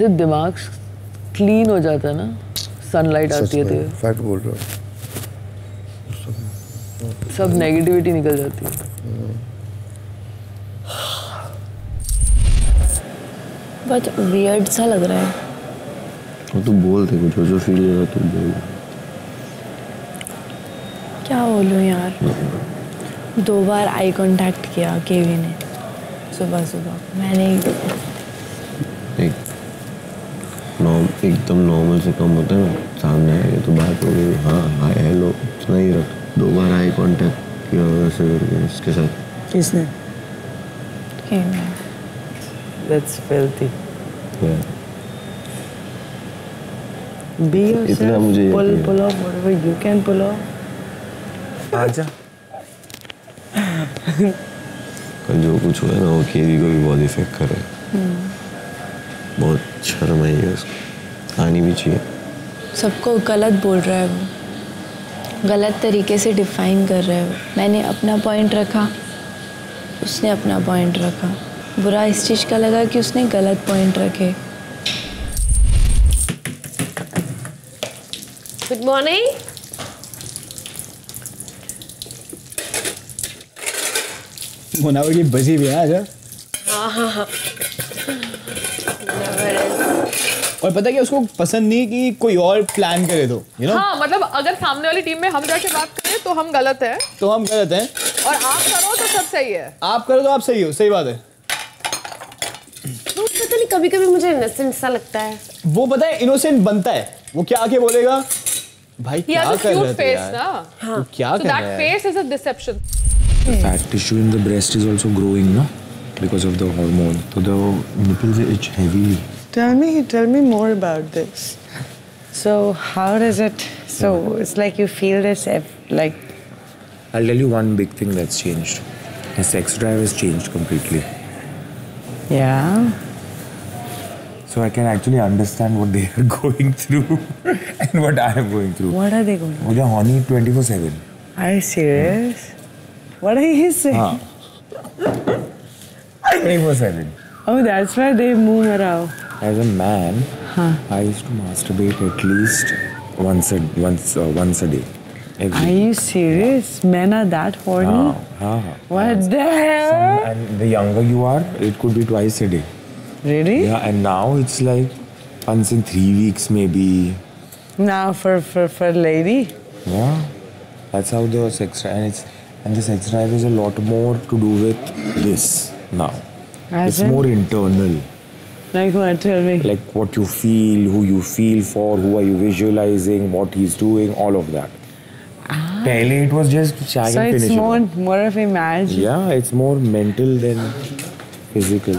ऐसे दिमाग क्लीन हो जाता है ना सनलाइट आती है तो। फैक्ट बोल रहा हूँ। सब नेगेटिविटी निकल जाती है। बहुत वियर्ड सा लग रहा है। वो तो बोल दे कुछ जो जो फील हो रहा तू बोल क्या बोलूँ यार? दो बार आई कांटेक्ट किया केवी ने। सुबह सुबह मैंने नॉर्म एकदम नॉर्मल से कम होता है ना सामने आए तो बात हो गई हाँ हाय हेलो इतना ही रख दो बार आई कांटेक्ट किया वैसे करके इसके साथ। किसने? That's filthy Yeah. बी इतना मुझे है। Pull off whatever you can pull off आजा। कल जो कुछ हुआ ना वो केवी को भी बहुत इफ़ेक्ट कर रहा है। बहुत शर्म आई है उसको। आनी भी चाहिए। सबको गलत बोल रहा है वो। गलत तरीके से डिफाइन कर रहा है वो। मैंने अपना पॉइंट रखा। उसने अपना पॉइंट रखा। बुरा इस चीज़ का लगा कि उसने गलत पॉइंट रखे। गुड मॉर्निंग मुनावर की बसी भी है आजा और पता क्या उसको पसंद नहीं कि कोई और प्लान करे तो यू नो हाँ मतलब अगर सामने वाली टीम में हम जाके बात करें तो हम गलत हैं। तो हम गलत हैं। और आप करो तो सब सही है। आप करो तो आप सही हो सही बात है। तो पता नहीं कभी कभी मुझे इनोसेंट सा लगता है। वो पता है इनोसेंट बनता है। वो क्या आके बोलेगा? भाई क्या कर रहे थे यार? ना। तू क्या so कर रहा है? face is a deception. The fat tissue in the breast is also growing, no? Because of the hormone. So the nipples itch heavily. Tell me, tell me more about this. So how does it? So it's like you feel this, like. I'll tell you one big thing that's changed. My sex drive has changed completely. Yeah. So I can actually understand what they are going through and what I am going through. What are they going through? They are horny 24 7. Are you serious? What are you saying? 24 7. Oh, that's why they move around. As a man, I used to masturbate at least once a once uh, once a day. Every Are you serious? Men are that horny? हाँ, हाँ. What the hell? And the younger you are, it could be twice a day. Really? Yeah, and now it's like once in three weeks, maybe. Now for for for lady. Yeah, that's how the sex drive, and it's and the sex drive is a lot more to do with this now. As it's in? more internal, Like what? Tell me. like what you feel, who you feel for, who are you visualizing, what he's doing, all of that. Ah. Pehle it was just Ah. so and it's finish. it more off. more of a magic. Yeah, it's more mental than physical.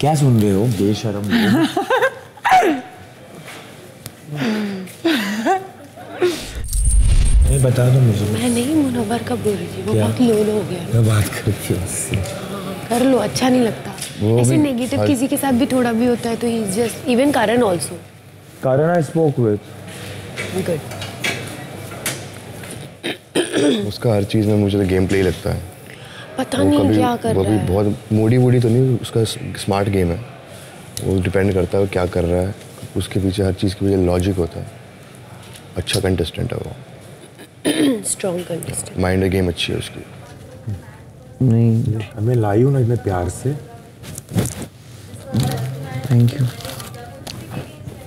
क्या सुन रहे हो बेशरम नहीं बता दो मुझे मैं नहीं मुनव्वर का बोल रही थी वो बहुत लो लो हो गया मैं बात करती हूँ कर लो अच्छा नहीं लगता ऐसे नेगेटिव किसी के साथ भी थोड़ा भी होता है तो ही just even Karan also Karan I spoke with. Good उसका हर चीज़ में मुझे तो गेम प्ले ही लगता है। पता नहीं क्या कर वो रहा भी है। बहुत मूडी वूडी तो नहीं उसका स्मार्ट गेम है। वो डिपेंड करता है वो क्या कर रहा है। उसके पीछे हर चीज़ के पीछे लॉजिक होता है। अच्छा कंटेस्टेंट है वो। स्ट्रॉन्ग कंटेस्टेंट माइंड गेम अच्छी है उसकी। नहीं मैं लाई हूँ ना इतने प्यार से। थैंक यू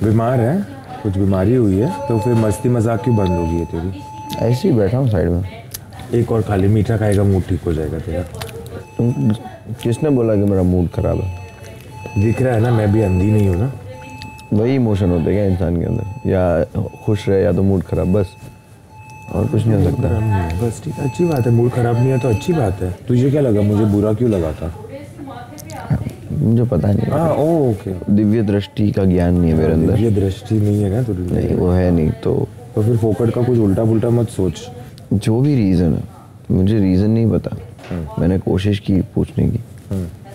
बीमार है? कुछ बीमारी हुई है तो फिर मस्ती मज़ाक क्यों बंद होगी है तेरी? ऐसे ही बैठा हूँ साइड में। एक और खाली मीठा खाएगा मूड ठीक हो जाएगा तेरा। तुम किसने बोला कि मेरा मूड खराब है? दिख रहा है ना मैं भी अंधी नहीं हूँ ना? वही इमोशन होते हैं क्या इंसान के अंदर? या खुश रहे या तो मूड खराब बस। और कुछ नहीं हो सकता। है बस ठीक है अच्छी बात है मूड खराब नहीं है तो अच्छी बात है। तुझे क्या लगा मुझे बुरा क्यों लगा था? मुझे पता नहीं हाँ। Oh okay. दिव्य दृष्टि का ज्ञान नहीं है मेरे अंदर। ये दृष्टि नहीं है ना तुझे नहीं वो है नहीं तो तो फिर फोकट का कुछ उल्टा पुल्टा मत सोच। जो भी रीज़न है मुझे रीज़न नहीं पता। मैंने कोशिश की पूछने की।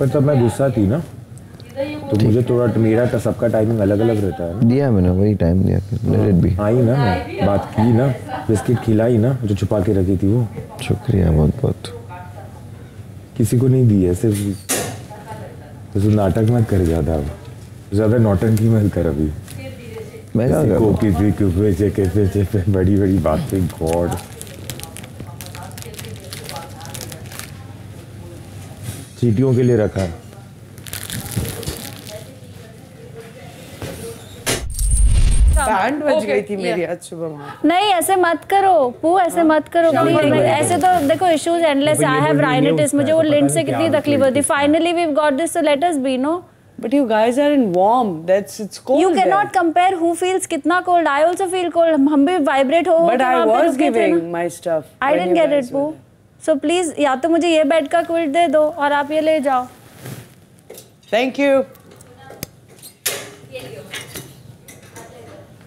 पर तब मैं गुस्सा थी ना। तो मुझे थोड़ा मेरा तो सबका टाइमिंग अलग अलग रहता है ना। दिया मैंने वही टाइम दिया लेट बी आई ना मैं बात की ना बिस्किट खिलाई ना जो छुपा के रखी थी वो। शुक्रिया बहुत बहुत किसी को नहीं दी है सिर्फ़ तो तू नाटक मत कर ज़्यादा अब। ज़्यादा नौटंकी मत कर अभी। मैं क्या करूँ? किसी को भेजे कैसे कैसे बड़ी बड़ी बातें गॉड। चीटियों के लिए रखा। है बैंड बज गई थी मेरी. आज सुबह वहाँ नहीं ऐसे मत करो पू ऐसे मत करो प्लीज़ ऐसे तो देखो issues endless I have rhinitis मुझे वो लिंट से कितनी तकलीफ़ होती finally we got this so let us be no But you guys are in warm. That's it's cold. You can there. Not compare who feels कितना cold I also feel cold हम भी vibrate हो But I was giving my stuff. I when didn't you get guys it पू so please या तो मुझे ये bed का क्विल्ट दे दो और आप ये ले जाओ Thank you.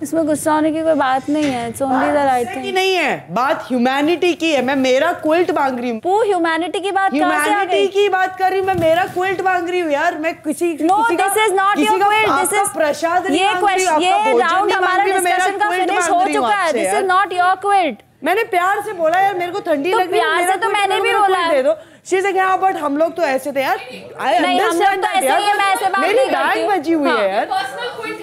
इसमें गुस्सा होने की कोई बात नहीं है it's only the right thing नहीं है बात ह्यूमैनिटी की है मैं मेरा क्विल्ट मांग रही हूँ। पू ह्यूमैनिटी की बात ह्यूमैनिटी की बात कर रही हूँ मैं मेरा क्विल्ट मांग रही हूँ यार मैं किसी no this is not your quilt this is prasad ये क्वेश्चन ये राउंड हमारा डिस्कशन का फिनिश हो चुका है this is not your. Quilt मैंने प्यार से बोला यार मेरे को ठंडी तो लग रही है प्यार से तो मैंने भी बोला दे दो। शी इज़ हाँ बट हम लोग तो ऐसे थे यार। आई अंडरस्टैंड तो ऐसे ही मैं ऐसे बात मेरी नहीं करती बैंड हूँ। बजी हुई है यार।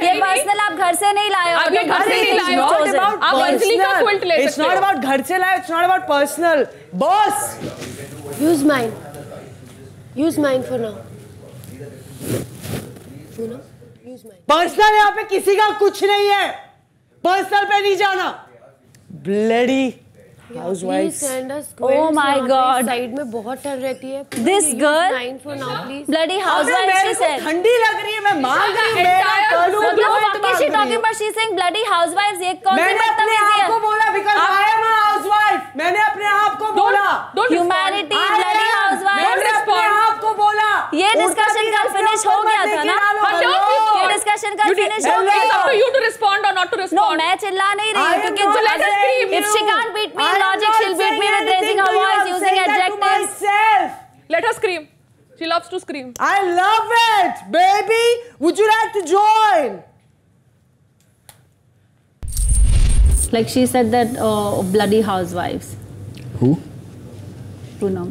ये पर्सनल आप घर से नहीं लाए हो आप ये घर से नहीं लाए. आप अंजलि का quilt ले इट्स नॉट अबाउट घर से लाए it's not about personal boss mine. For now. Puna, use mine. Personal यहाँ पे किसी का कुछ नहीं है। पर्सनल पे नहीं जाना। Bloody Please housewife send us Oh quilts. my यहाँ पे God. Side में बहुत ठंड रहती है. This Use girl- mine for now, please. bloody housewife मेरे she को said ठंडी लग रही है मैं मांग रही हूँ मेरा entire करूँ blue मतलब quilt fuck is मांग she रही talking हूँ। about she's saying bloody housewives ये कौन सी मैंने अपने बदतमीजी आप को है बोला बिकॉज़ आई एम हाउसवाइफ मैंने अपने आप को बोला Don't Humanity, I bloody am. housewife. मैंने अपने आप को बोला ये डिस्कशन कल फिनिश हो गया था ना? हाँ, ये डिस्कशन कल फिनिश हो गया था। You to respond or not to respond no मैं चिल्ला नहीं रही हूँ क्योंकि so let us scream if she can't beat me logic she will beat me with raising her voice using adjectives let us scream she loves to scream. I love it baby. Would you like to join? Like she said that uh, bloody housewives. Who? Pronoun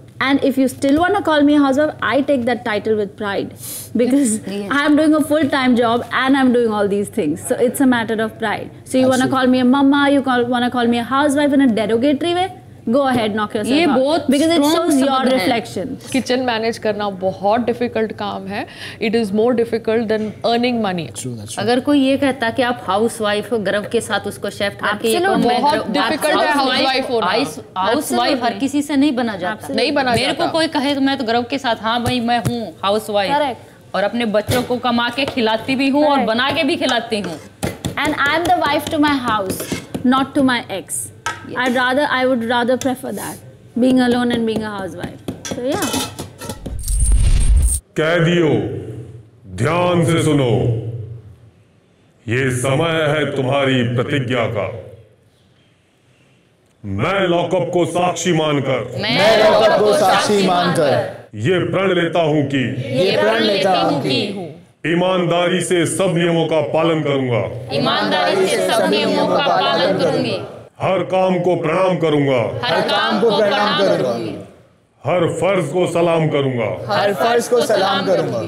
And if you still want to call me a housewife, I take that title with pride because I'm doing a full-time job and I'm doing all these things. So it's a matter of pride. So you want to call me a mama, you want to call me a housewife in a derogatory way? Go ahead, knock yourself ये out. बहुत because it strong shows your reflection. Kitchen manage करना बहुत difficult काम है. It is more difficult than earning money True, true. अगर कोई ये कहता कि आप हाउस वाइफ हो गर्व के साथ उसको शेफ करके बहुत difficult है होना। हाउस वाइफ हर किसी से नहीं बना जाता। नहीं बना मेरे को कोई कहे तो मैं तो गर्व के साथ हाँ भाई मैं हूँ हाउस वाइफ और अपने बच्चों को कमा के खिलाती भी हूँ और बना के भी खिलाती हूँ। And I'm the wife to my house, not to my ex. Yes. I'd rather, I would rather prefer that, being alone and being a housewife. So yeah. कैदियों ध्यान से सुनो ये समय है तुम्हारी प्रतिज्ञा का मैं लॉकअप को साक्षी मानकर मैं लॉकअप को साक्षी मानकर ये प्रण लेता हूँ कि ये प्रण लेता हूँ कि ईमानदारी से सब नियमों का पालन करूँगा। ईमानदारी से सब नियमों का पालन करूँगी। हर काम को प्रणाम करूँगा। हर काम को प्रणाम करूँगा। हर फ़र्ज़ को सलाम करूँगा। हर फ़र्ज़ को सलाम करूँगा।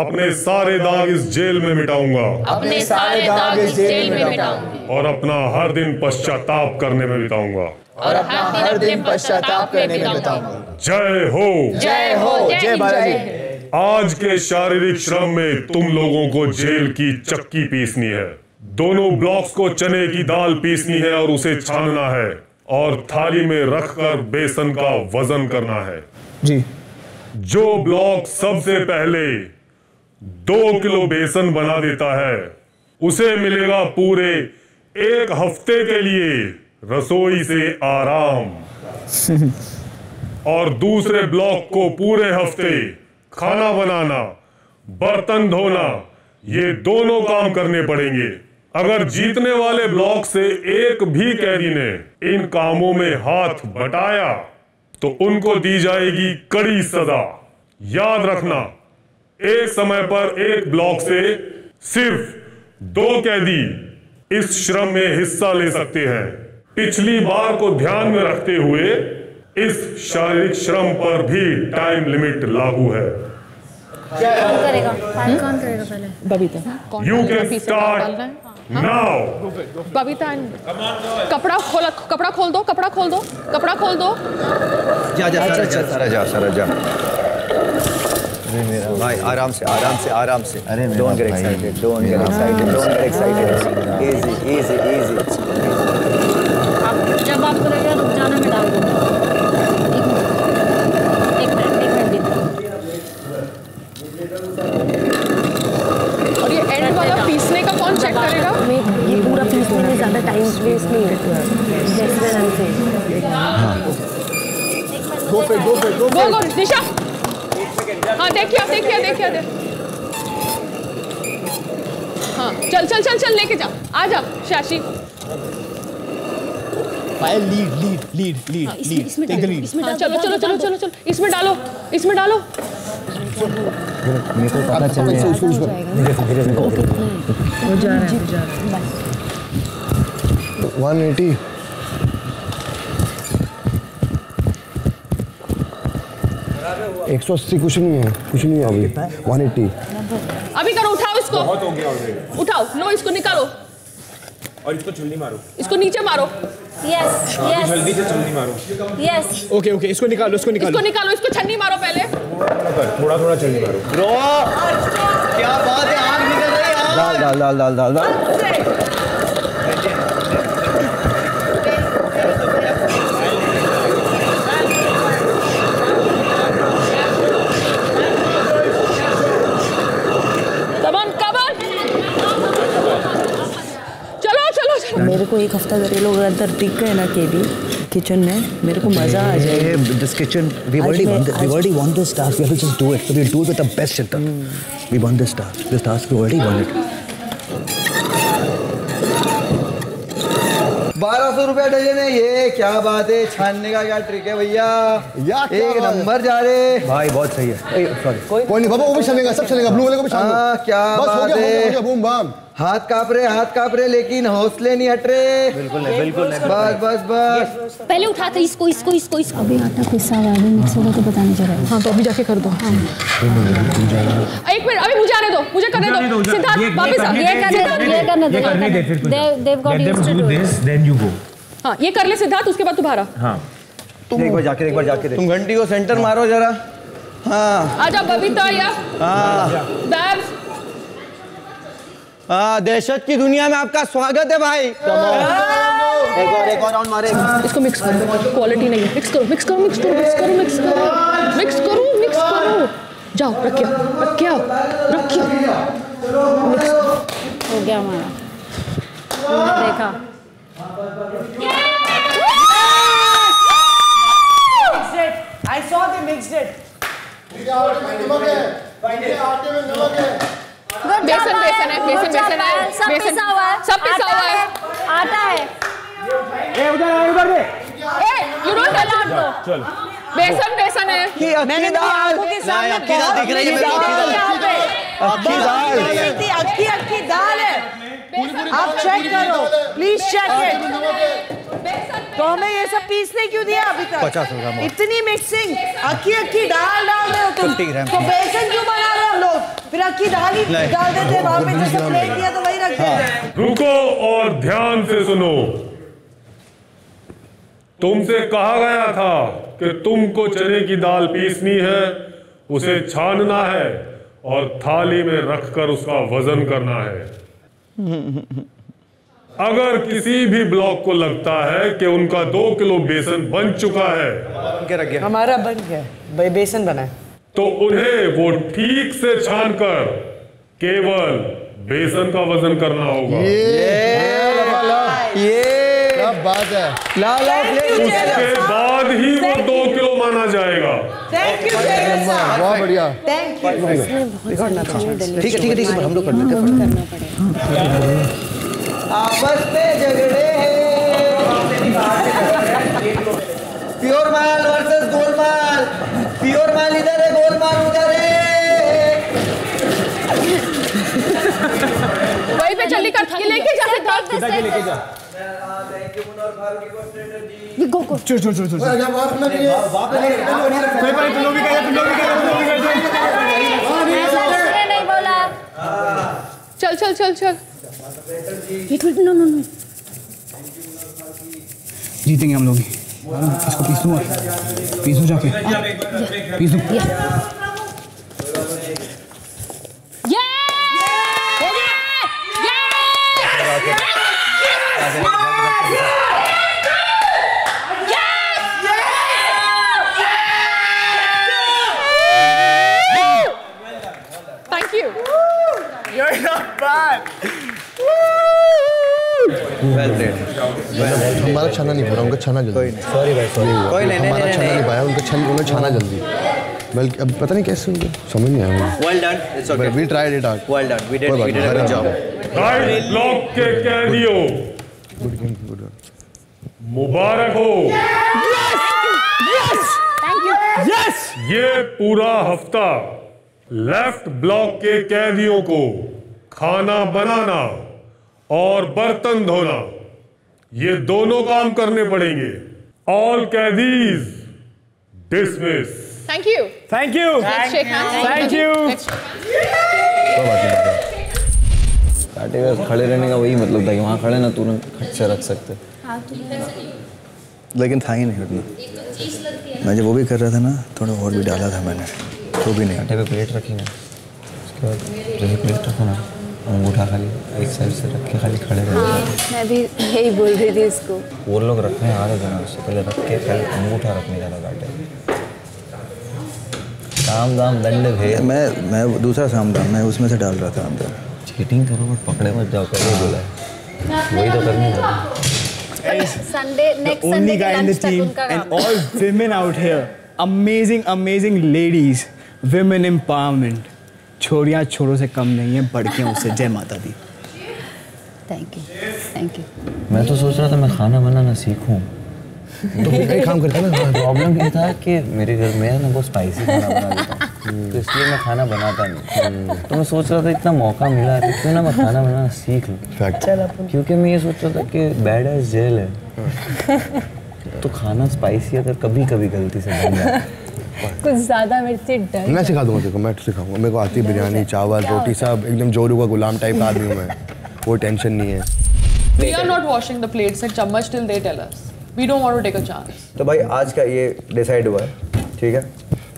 अपने सारे दाग इस जेल में मिटाऊँगा। अपने सारे दाग इस जेल में मिटाऊँगी। और अपना हर दिन पश्चाताप करने में बिताऊँगा। और अपना हर दिन पश्चाताप करने में बिताऊँगा। जय हो। जय हो। जय बालाजी आज के शारीरिक श्रम में तुम लोगों को जेल की चक्की पीसनी है। दोनों ब्लॉक्स को चने की दाल पीसनी है और उसे छानना है और थाली में रखकर बेसन का वज़न करना है। जी। जो ब्लॉक सबसे पहले दो किलो बेसन बना देता है उसे मिलेगा पूरे एक हफ़्ते के लिए रसोई से आराम। और दूसरे ब्लॉक को पूरे हफ़्ते खाना बनाना, बर्तन धोना, ये दोनों काम करने पड़ेंगे। अगर जीतने वाले ब्लॉक से एक भी कैदी ने इन कामों में हाथ बटाया तो उनको दी जाएगी कड़ी सजा। याद रखना, एक समय पर एक ब्लॉक से सिर्फ़ दो कैदी इस श्रम में हिस्सा ले सकते हैं। पिछली बार को ध्यान में रखते हुए इस शारीरिक श्रम पर भी टाइम लिमिट लागू है। कौन करेगा? कौन करेगा पहले? Babita. You can start now Babita कपड़ा खोला कपड़ा खोल दो कपड़ा खोल दो कपड़ा खोल दो। जा जा सारा जा सारा जा सारा जा। अरे मेरा भाई आराम से आराम से आराम से। अरे don't get excited don't get excited don't get excited easy easy easy आप जब आपको लगेगा रुक जाना मैं डाल दूँगी एक मिनट एक मिनट एक और ये एंड वाला पीसने का कौन चेक करेगा मिनट ये पूरा पीसने है जैसे रन से गो पे गो पे गो गो गो निशा हाँ देखिए देखिए देखिए देख हाँ चल चल चल चल लेके जा। आ जा Shashi. Payal lead lead lead lead lead इसमें टेक द डालो, लीड इसमें चलो चलो चलो चलो चलो इसमें डालो इसमें डालो। मेरे को पता चल गया। धीरे धीरे हो जा रहा है हो जा रहा है। 180 एक सौ अस्सी कुछ नहीं है कुछ नहीं है अभी। 180 अभी करो उठाओ इसको। बहुत हो गया ऑलरेडी उठाओ। लो इसको निकालो। और इसको छुल्ली मारो। इसको नीचे मारो। यस हाँ, यस जल्दी से छुल्ली मारो। यस ओके ओके इसको निकालो इसको निकालो। इसको निकालो इसको छन्नी मारो पहले। थोड़ा थोड़ा छुल्ली मारो। ब्रो क्या बात है? आग निकल रही है डाल डाल डाल डाल डाल डाल कमन कमन चलो चलो चलो मेरे को एक हफ़्ता अगर ये लोग अंदर टिक गए ना केबी किचन में मेरे को मज़ा आ जाएगा this kitchen we've आज already मैं- won this, we've आज- already won this task we have to just do it. So we'll do it with the best shit we won this task this task we already won it. बारह सौ रुपया dozen है ये क्या बात है छानने का क्या ट्रिक है भैया? या एक नंबर जा रहे। भाई बहुत सही है। सॉरी कोई नहीं बाबा वो भी चलेगा सब चलेगा ब्लू वाले को भी शाम हाँ, क्या बस हो बात हो गया, गया बूम बाम हाथ काँप रहे हाथ काँप रहे लेकिन हौसले नहीं हट रहे। बिल्कुल नहीं बिल्कुल नहीं बस बस बस। पहले उठा उठाते इसको इसको इसको इसको। अभी आटा पिसा हुआ है मिक्स होगा तो पता नहीं चलेगा हाँ। तो अभी जाके कर दो। एक मिनट अभी मुझे आने दो मुझे करने दो। सिद्धार्थ वापस आ ये करने दो ये करने दो करने दो दे। They've got used to do it then you go हाँ ये कर ले सिद्धार्थ उसके बाद तुम्हारा हाँ। एक बार जाके एक बार जाके देख। तुम घंटी को सेंटर मारो जरा। हाँ। आजा बबीता या। हाँ। दहशत की दुनिया में आपका स्वागत है भाई। एक और एक और राउंड मारे। इसको मिक्स करो। क्वालिटी नहीं मिक्स करो मिक्स करो मिक्स करो मिक्स करो मिक्स करो। मिक्स करो मिक्स करो। जाओ रखियो रखियो रखियो। मिक्स हो गया हमारा। देखा। I saw they mixed it. है, पायल। बेसन, Good job, बेसन है, पायल। सब बेसन। पिसा हुआ है। सब पिसा हुआ है। आटा है। ए उधर उधर यू डोंट टच चल बेसन बेसन है। की अक्की दाल नहीं अक्की दाल दिख रही है मेरे को अक्की दाल अक्की दाल अक्की दाल है आप चेक करो प्लीज़ चेक इट तो हमें ये सब पीसने क्यों दिया अभी तक? 50 ग्राम इतनी मिक्सिंग। अक्की अक्की दाल डाल रहे हो तुम। तो बेसन क्यों बना रहे हो हम लोग? फिर अक्की डाल ही डाल देते वहाँ पे जैसे हाँ। प्लेट किया तो वही रख देते रुको और ध्यान से सुनो। तुमसे कहा गया था कि तुमको चने की दाल पीसनी है उसे छानना है और थाली में रखकर उसका वज़न करना है। अगर किसी भी ब्लॉक को लगता है कि उनका दो किलो बेसन बन चुका है हमारा बन गया बेसन बना है। तो उन्हें वो ठीक से छानकर केवल बेसन का वज़न करना होगा। ये। क्या बात है। ला ला उसके बाद ही वो दो किलो माना जाएगा। बहुत बढ़िया। ठीक है ठीक है ठीक है हम लोग कर लेते हैं। आपस में झगड़े प्योर माल वर्सेस गोलमाल प्योर माल इधर है गोलमाल उधर है। वहीं पे चली कर ये लेके जा लेके जा। गो गो। चल चल चल चल। कोई बात तुम लोग भी कह तुम लोग भी कह तुम लोग भी कह नहीं बोला। चल चल चल चल। नो नो नो जीतेंगे हम लोग। ही इसको पीस दूँगा। पीस लूँ जाके? पीस दूँ thank you You're not bad. Well played हमारा छाना नहीं पूरा उनका छाना जल्दी। कोई नहीं। सॉरी भाई सॉरी कोई नहीं नहीं हमारा छाना नहीं पाया उनका छन उन्हें छाना जल्दी। बल्कि अब पता नहीं कैसे उनको समझ नहीं आया well done it's okay we tried it out well done we did we did a good job right block के कैदियों गुड गेम गुड मुबारक हो। Yes. ये पूरा हफ़्ता लेफ़्ट ब्लॉक के कैदियों को खाना बनाना और बर्तन धोना ये दोनों काम करने पड़ेंगे। All कैदीज dismiss thank you Thank you. Let's shake hands. Thank you. Let's- काटेगा खड़े रहने का वही मतलब था कि वहाँ खड़े ना तुरंत खट से रख सकते लेकिन था ही नहीं उतना मैं जब वो भी कर रहा था ना थोड़ा और भी डाला था मैंने तो भी नहीं कांटे पे प्लेट रखी ना उसके बाद जैसे प्लेट रखो ना अंगूठा खाली एक साइड से रख के खाली खड़े रह मैं भी यही बोल रही थी इसको वो लोग रखने आ रहे थे ना उससे पहले रख के खाली अंगूठा रखने का था कांटे काम दाम दंड भेद मैं मैं दूसरा साम था मैं उसमें से डाल रहा था अंदर चीटिंग करो बट पकड़े मत जाओ पहले बोला वही तो करनी है Sunday The next only Sunday guy के in the team and है। all women out here. Amazing, amazing ladies. Women empowerment. छोरियाँ छोरों से कम नहीं है बढ़ के उससे। जय माता दी। थैंक यू थैंक यू मैं तो सोच रहा था मैं खाना बनाना सीखूं। तो एक काम करते हैं ना प्रॉब्लम ये था कि मेरे घर में ना बहुत स्पाइसी खाना बना देता तो इसलिए मैं खाना बनाता नहीं। तो मैं सोच रहा था इतना मौका मिला है तो क्यों ना मैं खाना बनाना सीख लूँ? फैक्ट क्योंकि मैं ये सोच रहा था कि बैड एज जेल है। तो खाना स्पाइसी अगर कभी कभी गलती से बन जाए कुछ ज़्यादा मेरे से डर मैं सिखा दूँगा तेरे को मैं सिखाऊँगा। मेरे को आती है बिरयानी चावल रोटी सब एकदम जोरू का गुलाम टाइप का आदमी हूँ मैं। कोई टेंशन नहीं है। We are not washing the plates and चम्मच till they tell us we don't want to take a chance तो भाई आज का ये डिसाइड हुआ है ठीक है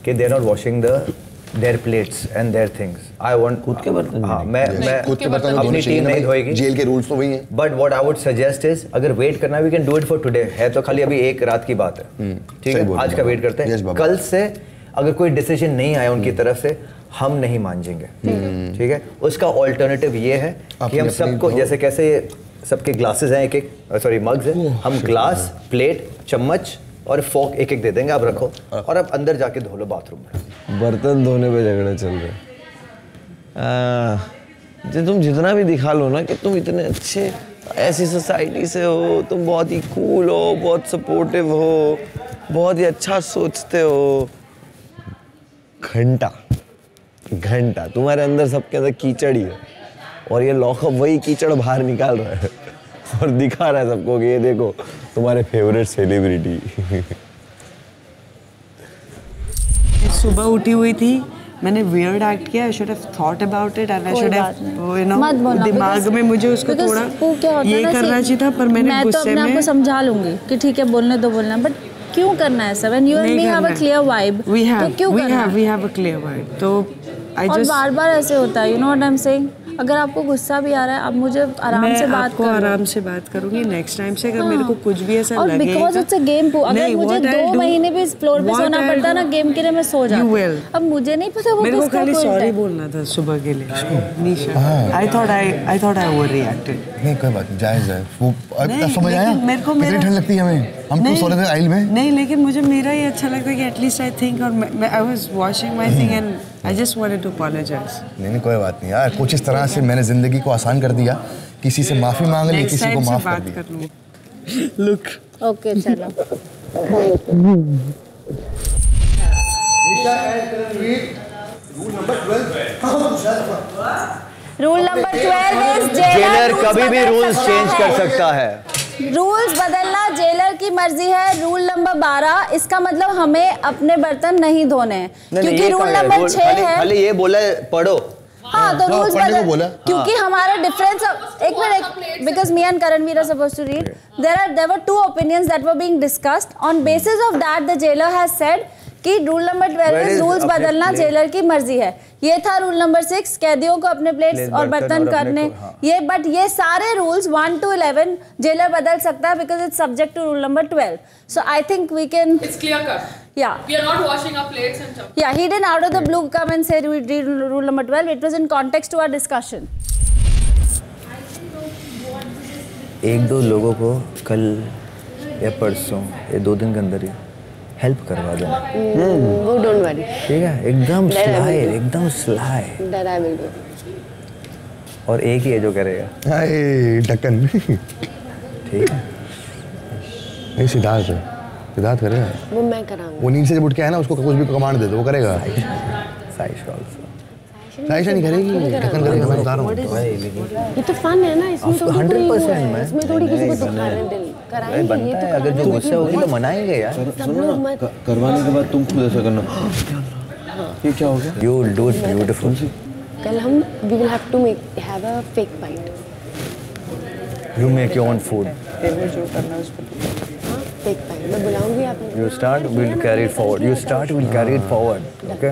कि they are not washing the their plates and their things I want खुद के बर्तन हाँ मैं मैं खुद के बर्तन अपनी धोने चाहिए टीम नहीं। धोएगी जेल के रूल्स तो वही हैं। But what I would suggest is अगर वेट करना we can do it for today है तो खाली अभी एक रात की बात है। ठीक सही है? आज का हो। वेट करते हैं। कल से अगर कोई डिसीज़न नहीं आया उनकी तरफ़ से हम नहीं मांझेंगे। ठीक है? उसका ऑल्टरनेटिव ये है कि हम सबको जैसे कैसे सबके ग्लासेस हैं एक एक सॉरी मग्स हैं। हम ग्लास प्लेट चम्मच और फोक एक एक दे देंगे आप रखो। और आप अंदर जाके धो लो बाथरूम में। बर्तन धोने पे झगड़े चल रहे जो तुम जितना भी दिखा लो ना कि तुम इतने अच्छे ऐसी सोसाइटी से हो तुम बहुत ही कूल हो बहुत सपोर्टिव हो बहुत ही अच्छा सोचते हो। घंटा घंटा तुम्हारे अंदर सबके अंदर कीचड़ ही है। और ये लॉकअप वही कीचड़ बाहर निकाल रहा है। और दिखा रहा है सबको कि ये देखो तुम्हारे फेवरेट सेलिब्रिटी सुबह उठी हुई थी मैंने weird act किया I should have thought about it and I कोई should बात have नहीं। वो, you know मत बोलना दिमाग में मुझे उसको थोड़ा क्या होता ये करना चाहिए था पर मैंने मैं तो गुस्से अपने आप को में समझा लूँगी कि ठीक है बोलने दो बोलना बट क्यों करना है सब and you and me have a clear vibe तो क्यों we करना have है? we have a clear vibe तो I और just बार बार ऐसे होता है you know what I am saying अगर आपको गुस्सा भी आ रहा है आप मुझे आराम मैं से बात आपको करो। आराम से बात करूँगी नेक्स्ट टाइम से अगर मेरे को कुछ भी ऐसा और लगेगा बिकॉज़ इट्स अ गेम अगर मुझे दो महीने भी इस फ्लोर पे सोना पड़ता है ना गेम के लिए मैं सो जाती अब मुझे नहीं पता वो मेरे को खाली सॉरी बोलना था सुबह के लिए। Nisha I thought I I thought I overreacted नहीं कोई बात जायज़ है। वो समझ आया? मेरे को मेरा- ठंड लगती है हमें? हम तो। सो रहे थे आइल में? नहीं लेकिन मुझे मेरा ही अच्छा लगता है कि एटलीस्ट आई थिंक और I was washing my thing and I just wanted to apologise नहीं नहीं कोई बात नहीं यार कुछ इस तरह से मैंने ज़िंदगी को आसान कर दिया। किसी से माफ़ी मांग ली किसी को माफ़ कर दिया। लुक ओके चलो। Rule number twelve is jailer कभी भी रूल्स चेंज कर सकता है। रूल्स बदलना जेलर की मर्ज़ी है। रूल नंबर बारह इसका मतलब हमें अपने बर्तन नहीं धोने। क्योंकि रूल नंबर छह है। खाली ये बोला पढ़ो। हाँ तो हाँ, रूल्स बदल बोला। क्योंकि हमारा डिफरेंस एक minute because me and Karanvir are suppose to read there are there were two opinions that were being discussed on basis of that the jailer has said कि रूल नंबर 12 में rules बदलना jailer की मर्ज़ी है। ये था rule number six कैदियों को अपने प्लेट्स और बर्तन करने हाँ। ये बट ये सारे rules one two eleven jailer बदल सकता है because it's subject to rule number twelve so I think we can. या We are not washing our plates and stuff. Yeah, he didn't out of the blue come and say read read rule number 12. It was in context to our discussion. एक दो लोगों को कल या परसों या दो दिन के अंदर ही हेल्प करवा देना वो डोंट वरी ठीक है? एकदम do. एकदम स्लाय दैट आई विल डू और एक ही है जो करेगा। हाय ढक्कन। ठीक है। नहीं सिद्धार्थ है। सिद्धार्थ करेगा वो मैं कराऊँगा। वो नींद से जब उठ के आया ना उसको कुछ भी कमांड दे दो वो करेगा। साइश ऑल्सो नहीं करेगी। ढक्कन करेगा मैं बता रहा हूँ। ये तो फन है ना? इसमें थोड़ी कोई 100% मैं- इसमें थोड़ी किसी को दुखाना दिल कराएँगे बनता ये तो है अगर जो गुस्से होगी तो मनाएँगे यार। सब लोग करवाने के बाद तुम खुद ऐसा करना। ये क्या हो गया? You will do it beautiful कल हम we will have to make have a fake bite you make your own food जो करना है उसको। फेक बाइट मैं बुलाऊँगी आपको। You start will carry it forward you start will carry it forward okay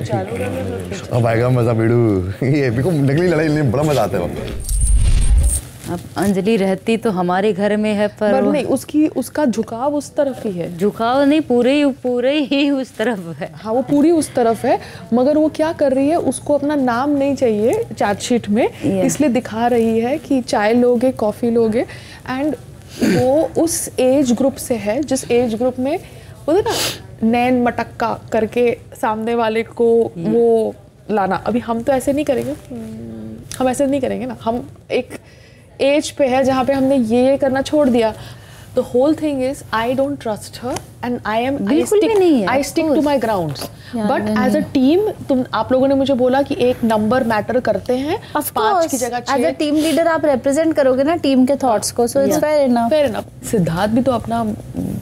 अब आएगा मज़ा बेड़ू ये मेरे को नकली लड़ाई में बड़ा मज़ा आता है अब अंजलि रहती तो हमारे घर में है पर पर नहीं उसकी उसका झुकाव उस तरफ़ ही है। झुकाव नहीं पूरे ही पूरे ही उस तरफ़ है। हाँ वो पूरी उस तरफ़ है मगर वो क्या कर रही है उसको अपना नाम नहीं चाहिए चार्जशीट में। इसलिए दिखा रही है कि चाय लोगे कॉफ़ी लोगे एंड वो उस एज ग्रुप से है जिस एज ग्रुप में बोलते ना नैन मटक्का करके सामने वाले को वो लाना। अभी हम तो ऐसे नहीं करेंगे। हम ऐसे नहीं करेंगे ना। हम एक एज पे है जहाँ पे हमने ये ये करना छोड़ दिया। The whole thing is I don't trust her and I am I stick to my Yeah, but as a team तुम आप लोगों ने मुझे बोला कि एक नंबर मैटर करते हैं पाँच की जगह एज अ टीम लीडर आप रिप्रेजेंट करोगे ना टीम के थॉट्स को so it's fair enough fair enough Siddharth भी तो अपना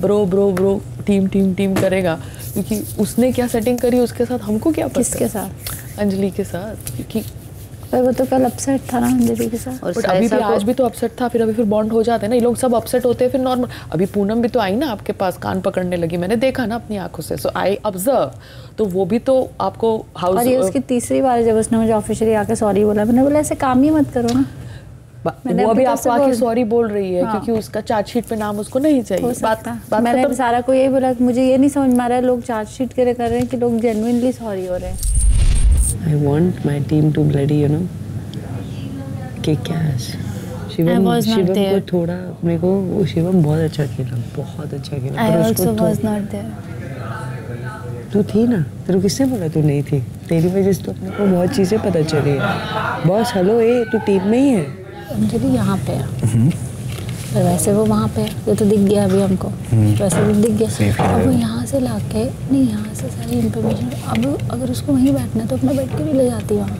bro bro bro team team team करेगा क्योंकि उसने क्या सेटिंग करी उसके साथ हमको क्या किसके साथ? अंजलि के साथ क्योंकि पर वो तो कल अपसेट था ना अंजलि के साथ। और अभी भी आज भी तो अपसेट था फिर अभी फिर बॉन्ड हो जाते हैं ना ये लोग सब अपसेट होते हैं फिर नॉर्मल अभी पूनम भी तो आई ना आपके पास कान पकड़ने लगी मैंने देखा ना अपनी आँखों से सो आई ऑब्ज़र्व तो वो भी तो आपको हाउस और ये उसकी तीसरी बार जब उसने मुझे ऑफिशियली आके सॉरी बोला मैंने बोला ऐसे काम ही मत करो ना। मैंने वो अभी आपको आके सॉरी बोल रही है हाँ। क्योंकि उसका चार्जशीट पे नाम उसको नहीं चाहिए। बात बात मैंने। सारा को यही बोला मुझे ये नहीं समझ में आ रहा है लोग चार्जशीट के लिए कर रहे हैं कि लोग जेन्युइनली सॉरी हो रहे हैं। I want my team to bloody, you know, kick ass. Shivam Shivam को थोड़ा मेरे को वो शिवम बहुत अच्छा खेला बहुत अच्छा खेला देयर तू थी ना? तेरे किसने बोला तू नहीं थी? तेरी वजह से तो अपने को बहुत चीज़ें पता चली है। बॉस हेलो ए तू टीम में ही है? अंजलि यहाँ पे है। पर वैसे वो वहाँ पे ये तो दिख गया अभी हमको। वैसे भी दिख गया। अब वो यहाँ से ला के नहीं यहाँ से सारी इन्फॉर्मेशन अब अगर उसको वहीं बैठना है तो अपना बैठ के भी ले जाती वहाँ।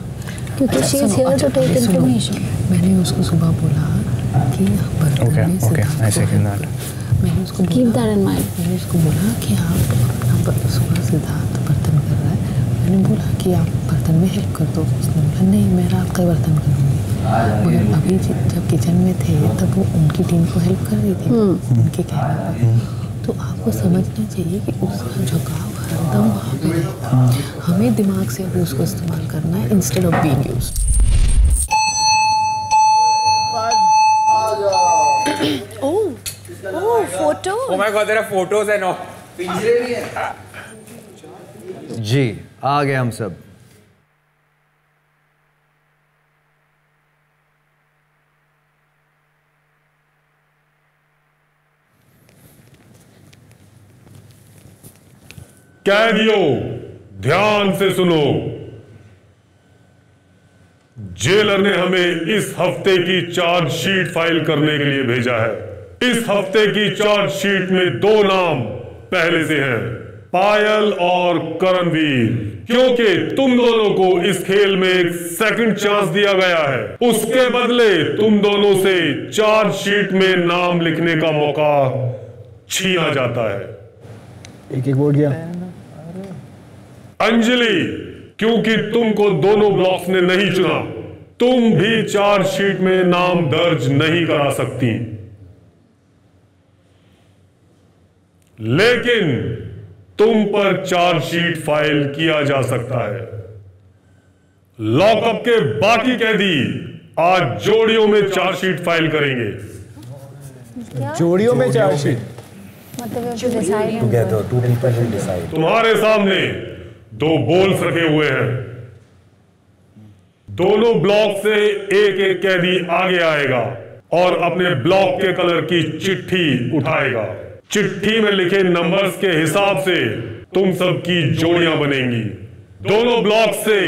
क्योंकि she is here to take information मैंने उसको सुबह बोला कि that. मैंने उसको कीप बोला दैट इन माइंड मैंने उसको बोला कि आप अपना सुबह सिद्धार्थ बर्तन कर रहा है। मैंने बोला कि आप बर्तन में हेल्प कर दो। उसने बोला नहीं मैं रात का बर्तन करूँगी। मगर अभी जब किचन में थे तब वो उनकी टीम को हेल्प कर रही थी उनके कहने पर। तो आपको समझना चाहिए कि उसका झुकाव हरदम वहाँ पे रहेगा हमें दिमाग से अभी उसको इस्तेमाल करना है instead of being use oh oh photo my god, there are photos and all. जी आ गए हम सब। कैदियों, ध्यान से सुनो। जेलर ने हमें इस हफ़्ते की चार्जशीट फ़ाइल करने के लिए भेजा है। इस हफ़्ते की चार्जशीट में दो नाम पहले से हैं, पायल और करणवीर। क्योंकि तुम दोनों को इस खेल में एक सेकंड चांस दिया गया है। उसके बदले तुम दोनों से चार्जशीट में नाम लिखने का मौका छीना जाता है। एक एक वोट गया। अंजलि क्योंकि तुमको दोनों ब्लॉक्स ने नहीं चुना तुम भी चार्जशीट में नाम दर्ज नहीं करा सकती। लेकिन तुम पर चार्जशीट फ़ाइल किया जा सकता है। लॉकअप के बाकी कैदी आज जोड़ियों में चार्जशीट फ़ाइल करेंगे। जोड़ियों में चार्जशीट मतलब तुम्हारे सामने दो बोल्स रखे हुए हैं। दोनों ब्लॉक से एक एक कैदी आगे आएगा और अपने ब्लॉक के कलर की चिट्ठी उठाएगा। चिट्ठी में लिखे नंबर्स के हिसाब से तुम सबकी जोड़ियाँ बनेंगी। दोनों ब्लॉक से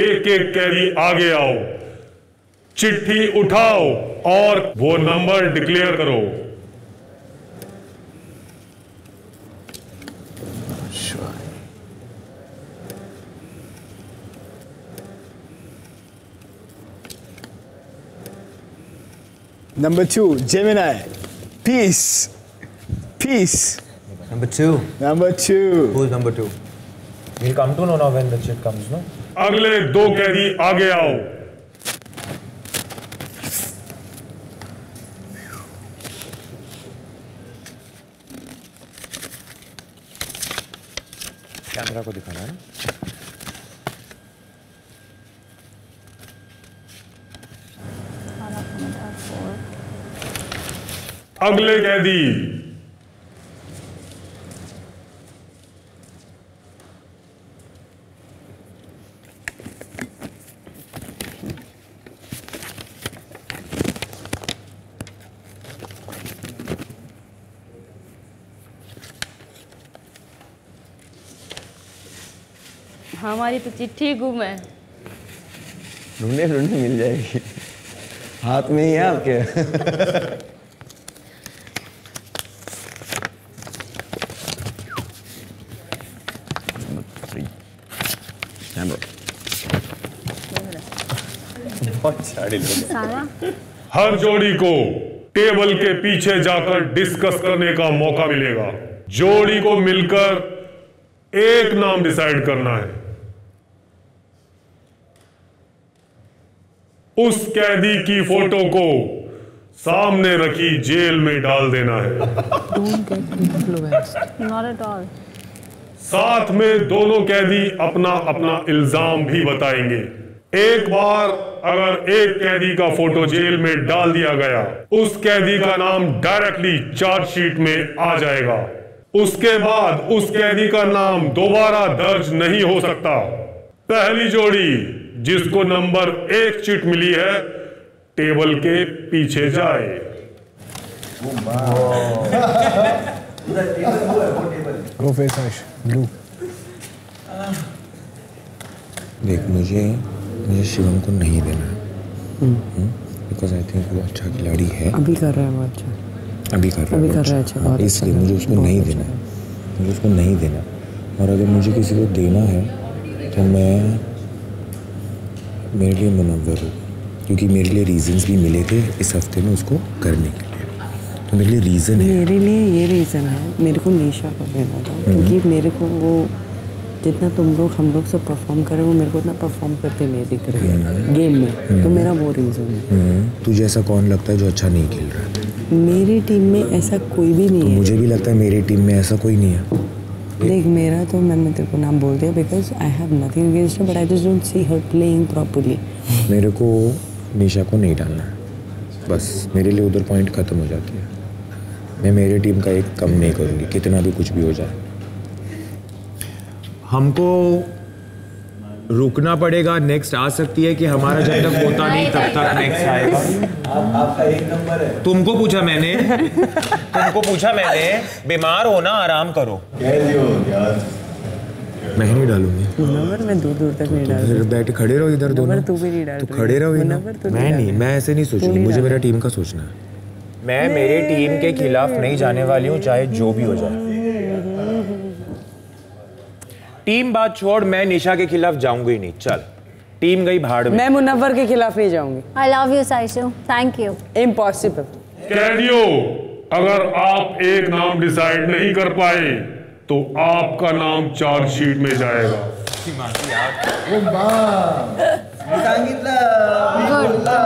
एक एक कैदी आगे आओ। चिट्ठी उठाओ और वो नंबर डिक्लेयर करो। Number two, Gemini. Peace. Peace. Number two. Number two. Who's number two? We'll come to know now when the shit comes, no? अगले दो कैदी आगे आओ कैमरा को दिखाना है अगले कैदी। हमारी तो चिट्ठी गुम है। ढूंढे ढूंढे मिल जाएगी। हाथ में ही है आपके बहुत सारे। हर जोड़ी को टेबल के पीछे जाकर डिस्कस करने का मौका मिलेगा। जोड़ी को मिलकर एक नाम डिसाइड करना है। उस कैदी की फ़ोटो को सामने रखी जेल में डाल देना है। साथ में दोनों कैदी अपना अपना इल्ज़ाम भी बताएँगे। एक बार अगर एक कैदी का फ़ोटो जेल में डाल दिया गया उस कैदी का नाम डायरेक्टली चार्जशीट में आ जाएगा उसके बाद उस कैदी का नाम दोबारा दर्ज नहीं हो सकता पहली जोड़ी जिसको नंबर एक चिट मिली है टेबल के पीछे जाए. Blue. देख मुझे मुझे शिवम को नहीं देना है। बिकॉज़ आई थिंक वो अच्छा खिलाड़ी है। अभी कर रहा है वो अच्छा। अभी कर रहा अभी है कर रहा है अच्छा, इसलिए अच्छा। मुझे उसको नहीं अच्छा। देना है। मुझे उसको नहीं देना। और अगर मुझे किसी को देना है तो मैं मेरे लिए मुनव्वर हूँ। क्योंकि मेरे लिए रीजंस भी मिले थे इस हफ़्ते में उसको करने के लिए। तो मेरे लिए रीज़न है। मेरे लिए ये रीज़न है। मेरे को निशा को देना था। क्योंकि मेरे को वो जितना तुम लोग हम लोग सब परफॉर्म कर रहे हो मेरे को उतना परफॉर्म करते नहीं दिख रही है गेम में। तो मेरा वो रीज़न है। हम्म, तुझे ऐसा कौन लगता है जो अच्छा नहीं खेल रहा है? मेरी टीम में ऐसा कोई भी नहीं तो है। मुझे भी लगता है मेरी टीम में ऐसा कोई नहीं है। देख मेरा तो मैंने तेरे को नाम बोल दिया because I have nothing against but I just don't see her playing properly मेरे को निशा को नहीं डालना है। बस मेरे लिए उधर पॉइंट ख़त्म हो जाती है। मैं मेरी टीम का एक कम नहीं करूँगी कितना भी कुछ भी हो जाए। हमको रुकना पड़ेगा नेक्स्ट आ सकती है कि हमारा जब तक होता नहीं तब तक नेक्स्ट आएगा। आपका एक नंबर है तुमको पूछा मैंने तुमको पूछा मैंने बीमार हो ना आराम करो। मैं ही नहीं डालूँगी। मुनव्वर मैं दूर दूर तक नहीं डाल फिर बैठ खड़े रहो इधर दोनों। तू भी नहीं डाल तो खड़े। रहो इधर। तू मैं नहीं मैं ऐसे नहीं तू सोचूँगी मुझे मेरा टीम का सोचना है। मैं मेरे टीम के खिलाफ नहीं जाने वाली हूँ चाहे जो भी हो जाए। टीम बात छोड़ मैं निशा के खिलाफ जाऊँगी नहीं। चल टीम गई भाड़ में। मैं मुनव्वर के खिलाफ नहीं जाऊँगी। I love you Saishu thank you impossible कैडियो अगर आप एक नाम डिसाइड नहीं कर पाए तो आपका नाम चार्जशीट में जाएगा।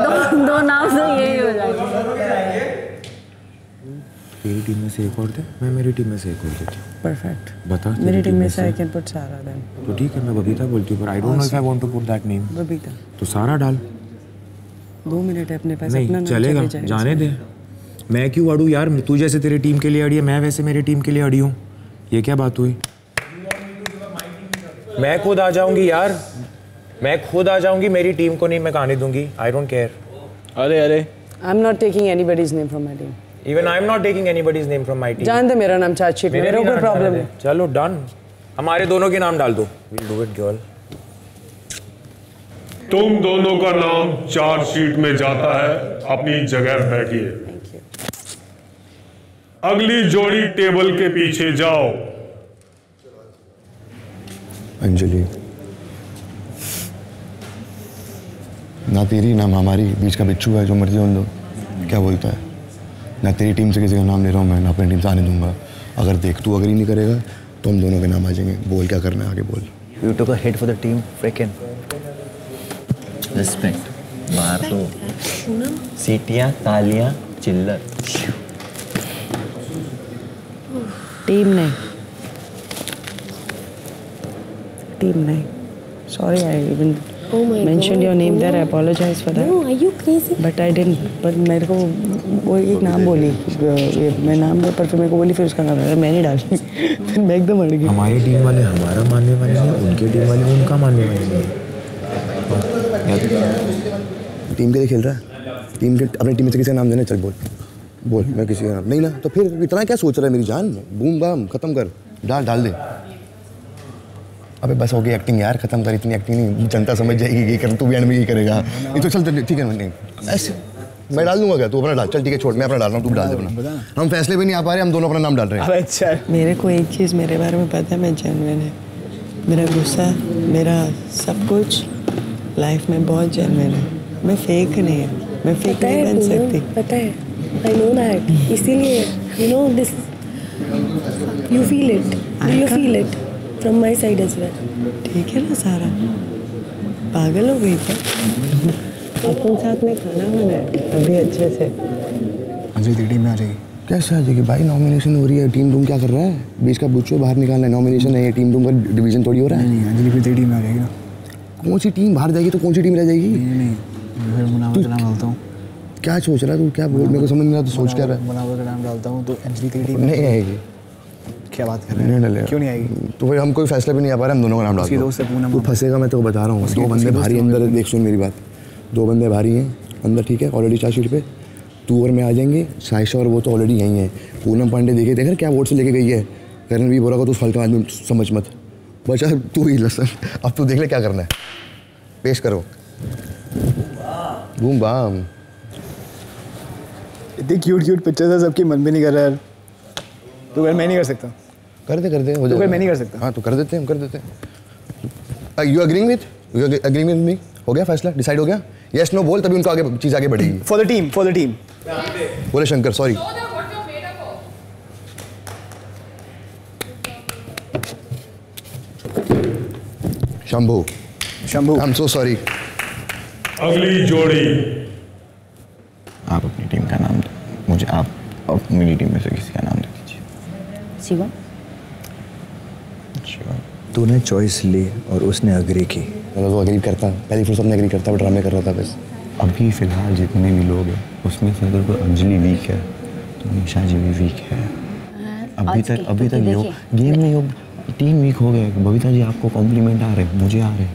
दो, दो नाम से यही हो जाएगा। तेरी टीम में से एक और दे मैं मेरी टीम में से एक और देती हूँ परफेक्ट बता मेरी टीम में से I can put Sara then तो ठीक है मैं बबीता बोलती हूँ पर I don't know if I want to put that name Babita. तो सारा डाल। दो मिनट है अपने पास अपना नहीं चलेगा जाने दे। मैं क्यों अड़ू यार? तू जैसे तेरी टीम के लिए अड़ी है मैं वैसे मेरी टीम के लिए अड़ी हूँ। ये क्या बात हुई? मैं खुद आ जाऊँगी यार। मैं खुद आ जाऊँगी मेरी टीम को नहीं मैं कहानी दूँगी। आई डोंट केयर अरे अरे। I am not taking anybody's name from my team even I am not taking anybody's name from my team जान दे मेरा नाम चार्जशीट में मेरा भी कोई प्रॉब्लम है चलो डन हमारे दोनों के नाम डाल दो। विल डू इट गर्ल तुम दोनों का नाम चार्जशीट में जाता है अपनी जगह बैठिए अगली जोड़ी टेबल के पीछे जाओ। अंजलि ना तेरी ना हमारी बीच का बिच्छू है जो मर्ज़ी उन दो। क्या बोलता है? ना तेरी टीम से किसी का नाम ले रहा हूँ मैं ना अपनी टीम से आने दूँगा अगर देख तू अगर ही नहीं करेगा तो हम दोनों के नाम आ जाएँगे बोल क्या करना है आगे बोल You took a hit for the team, freaking. Respect मार दो सीटियाँ तालियाँ चिल्लर टीम नहीं टीम नहीं sorry I even Oh my mentioned God, your name there. I no. apologize for that. No, are you crazy? But I didn't. But मेरे को वो एक नाम बोली ये मैं नाम बोल पर फिर मेरे को बोली फिर उसका नाम है मैं नहीं डाली फिर मैं एकदम अड़ गई। हमारी टीम वाले हमारा मानने वाले नहीं उनके टीम वाले उनका मानने वाले नहीं टीम के लिए खेल रहा है? टीम के अपनी टीम से किसी का नाम देना चल बोल। बोल मैं किसी का नाम नहीं ना तो फिर इतना क्या सोच रहा है मेरी जान? बूम बाम खत्म कर। डाल डाल दे। अबे बस हो गई एक्टिंग यार खत्म कर इतनी एक्टिंग नहीं जनता समझ जाएगी ये कर तू भी एंड में यही करेगा। ये तो चल ठीक है नहीं ऐसे मैं डाल दूँगा क्या? तू अपना डाल चल ठीक है छोड़ मैं अपना डाल रहा हूँ तू डाल दे अपना। हम फैसले भी नहीं आ पा रहे हम दोनों अपना नाम डाल रहे हैं। अच्छा। मेरे को एक चीज़ मेरे बारे में पता है मैं जेनविन है। मेरा गुस्सा मेरा सब कुछ लाइफ में बहुत जेनविन है। मैं फेक नहीं है मैं फेक नहीं बन सकती। पता है आई नो दैट इसीलिए you know this you feel it you feel it from my side as well ठीक है ना सारा? पागल हो गई क्या? अपन साथ में खाना बनाए अभी अच्छे से। अंजलि तेरी टीम में आ जाएगी कैसे आ जाएगी भाई नॉमिनेशन हो रही है टीम रूम क्या कर रहा है? बीच का बुच्चो बाहर निकालना है नॉमिनेशन है ये टीम रूम का डिवीज़न थोड़ी हो रहा है? नहीं अंजलि फिर तेरी टीम में आ जाएगी ना। कौन सी टीम बाहर जाएगी तो कौन सी टीम रह जाएगी? नहीं नहीं फिर का नाम डालता हूँ। क्या सोच रहा है तू? क्या बोल मेरे को समझ नहीं आ रहा तू सोच क्या रहा मुनावर का नाम डालता हूँ तो अंजलि टीम नहीं आएगी क्या बात कर रहे हैं? क्यों नहीं आएगी? तो फिर हम कोई फैसला भी नहीं आ पा रहे हम दोनों का नाम डालते दोस्त है पूनम तू फंसेगा मैं तो बता रहा हूँ। दो बंदे भारी अंदर देख सुन मेरी बात। दो बंदे भारी हैं अंदर ठीक है ऑलरेडी चार्जशीट पे। तू और मैं आ जाएँगे साइशा और वो तो ऑलरेडी यहीं है। पूनम पांडे देखे देख क्या वोट से लेके गई है। करण भी बोला को तू फलका आदमी समझ मत। बचा तू ही लसन अब तू देख ले क्या करना है। पेश करो। Boom bam. इतनी क्यूट क्यूट पिक्चर्स है सबकी मन भी नहीं कर रहा यार। तो मैं नहीं कर सकता। कर दे कर दे हो तो जाएगा। फिर मैं नहीं कर सकता। हाँ तो कर देते हम कर देते you agreeing with you agreeing with me हो गया फैसला? डिसाइड हो गया? यस नो बोल तभी उनको आगे चीज़ आगे बढ़ेगी। For the team for the team बोले Shankar sorry Shambhu. Shambhu. I am so sorry अगली जोड़ी। आप अपनी टीम का नाम दो। मुझे आप मेरी टीम में से किसी का नाम दे दीजिए। शिवम तूने चॉइस ली और उसने अग्री की। मतलब वो अग्री करता पहली फुर्सत में अग्री करता वो ड्रामे कर रहा था बस। अभी फ़िलहाल जितने भी लोग हैं उसमें से अगर कोई अंजलि वीक है तो निशा जी भी वीक है। अभी तक अभी तक क्योंकि यो गेम में यो टीम वीक हो गए। बबीता जी आपको कॉम्प्लीमेंट आ रहे मुझे आ रहे।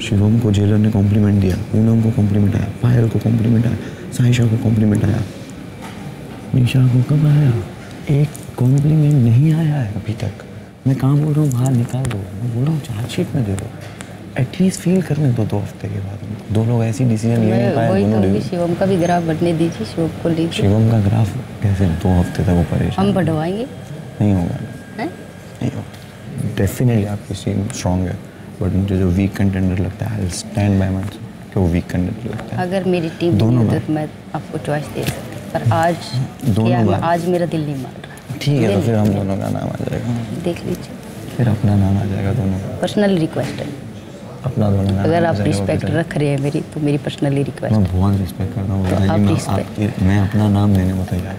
शिवम को जेलर ने कॉम्प्लीमेंट दिया पूनम को कॉम्प्लीमेंट आया पायल को कॉम्प्लीमेंट आया साइशा को कॉम्प्लीमेंट आया। निशा को कब आया? एक कॉम्प्लीमेंट नहीं आया है अभी तक। मैं कहाँ बोल रहा हूँ बाहर निकाल दो। मैं बोल रहा हूँ चार्जशीट में दे दो। एटलीस्ट फील करने दो दो हफ़्ते के बाद। दो लोग ऐसी डिसीज़न ले नहीं पाए दोनों शिवम का भी ग्राफ बढ़ने दीजिए शिवम को लीजिए शिवम का ग्राफ कैसे? दो हफ़्ते तक वो परेशान हम बढ़वाएँगे। नहीं होगा। हैं? नहीं होगा। डेफिनेटली आपकी टीम स्ट्रॉन्ग है बट मुझे जो वीक कंटेंडर लगता है आई स्टैंड बाय माई कि वो वीक कंटेंडर लगता है। अगर मेरी टीम दोनों तो मैं। आपको चॉइस दे सकती पर आज दोनों। आज मेरा दिल नहीं मान रहा। ठीक है तो फिर हम दोनों का नाम आ जाएगा। देख लीजिए। फिर अपना नाम आ जाएगा दोनों का। पर्सनल रिक्वेस्ट है। अपना दोनों का नाम अगर आप रिस्पेक्ट रख रहे हैं मेरी तो मेरी पर्सनली रिक्वेस्ट मैं बहुत रिस्पेक्ट करता हूँ तो आप जी, मैं अपना नाम देने को तैयार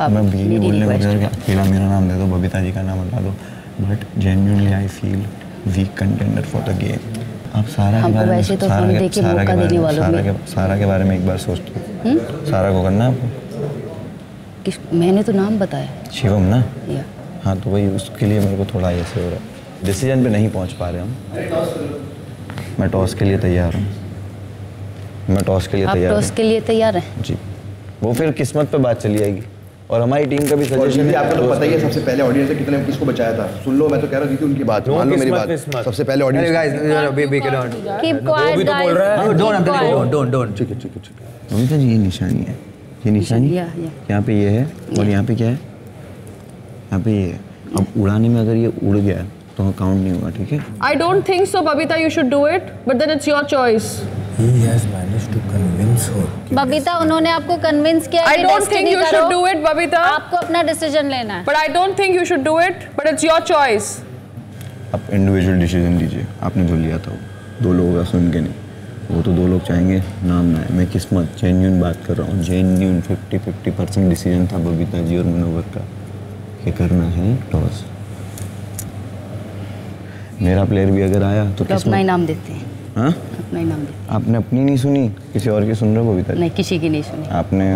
हूँ। मैं ये बोलने को तैयार अकेला मेरा नाम दे दो बबीता जी का नाम हटा दो। But genuinely I feel weak contender for the game आप सारा के बारे में तो सारा के- बारे में- सारा के बारे में एक बार सोचते हम्म? सारा को करना है आपको? किस मैंने तो नाम बताया। शिवम ना? या। हाँ तो वही उसके लिए मेरे को थोड़ा ऐसे हो रहा है। डिसीज़न पे नहीं पहुँच पा रहे हम। मैं टॉस के लिए तैयार हूँ। मैं टॉस के लिए तैयार टॉस के लिए तैयार हैं? जी। वो फिर किस्मत पे बात चली आएगी। और हमारी टीम का भी सजेशन भी आपको तो पता ही है सबसे पहले ऑडियंस ने कितने किसको बचाया था। सुन लो मैं तो कह रहा हूँ उनकी बात। मान लो मेरी बात। सबसे पहले ऑडियंस तो बोल guys. रहा है Keep don't don't don't don't ठीक है ठीक है ठीक है। ये निशानी है। ये निशानी? यहाँ पे ये है और यहाँ पे क्या है? यहाँ पे ये है। अब उड़ाने में अगर ये उड़ गया तो काउंट नहीं हुआ ठीक है? I don't think so Babita you should do it but then it's your choice Babita उन्होंने आपको कन्विंस किया I don't think you should do it Babita आपको अपना डिसीज़न लेना है। But I don't think you should do it but it's your choice आप individual decision लीजिए आपने जो लिया था दो लोगों का सुन के नहीं। वो तो दो लोग चाहेंगे। नाम ना है। मैं किस्मत जेन्यून बात कर रहा हूँ। Genuine fifty fifty percent decision था बबीता जी और मनोवर का कि करना है टॉस मेरा प्लेयर भी अगर आया तो तो अपना किस्मत देते हैं। हाँ? अपना ही नाम देते आपने अपनी नहीं सुनी? किसी और की सुन रहे हो बबीता नहीं किसी की नहीं सुनी। आपने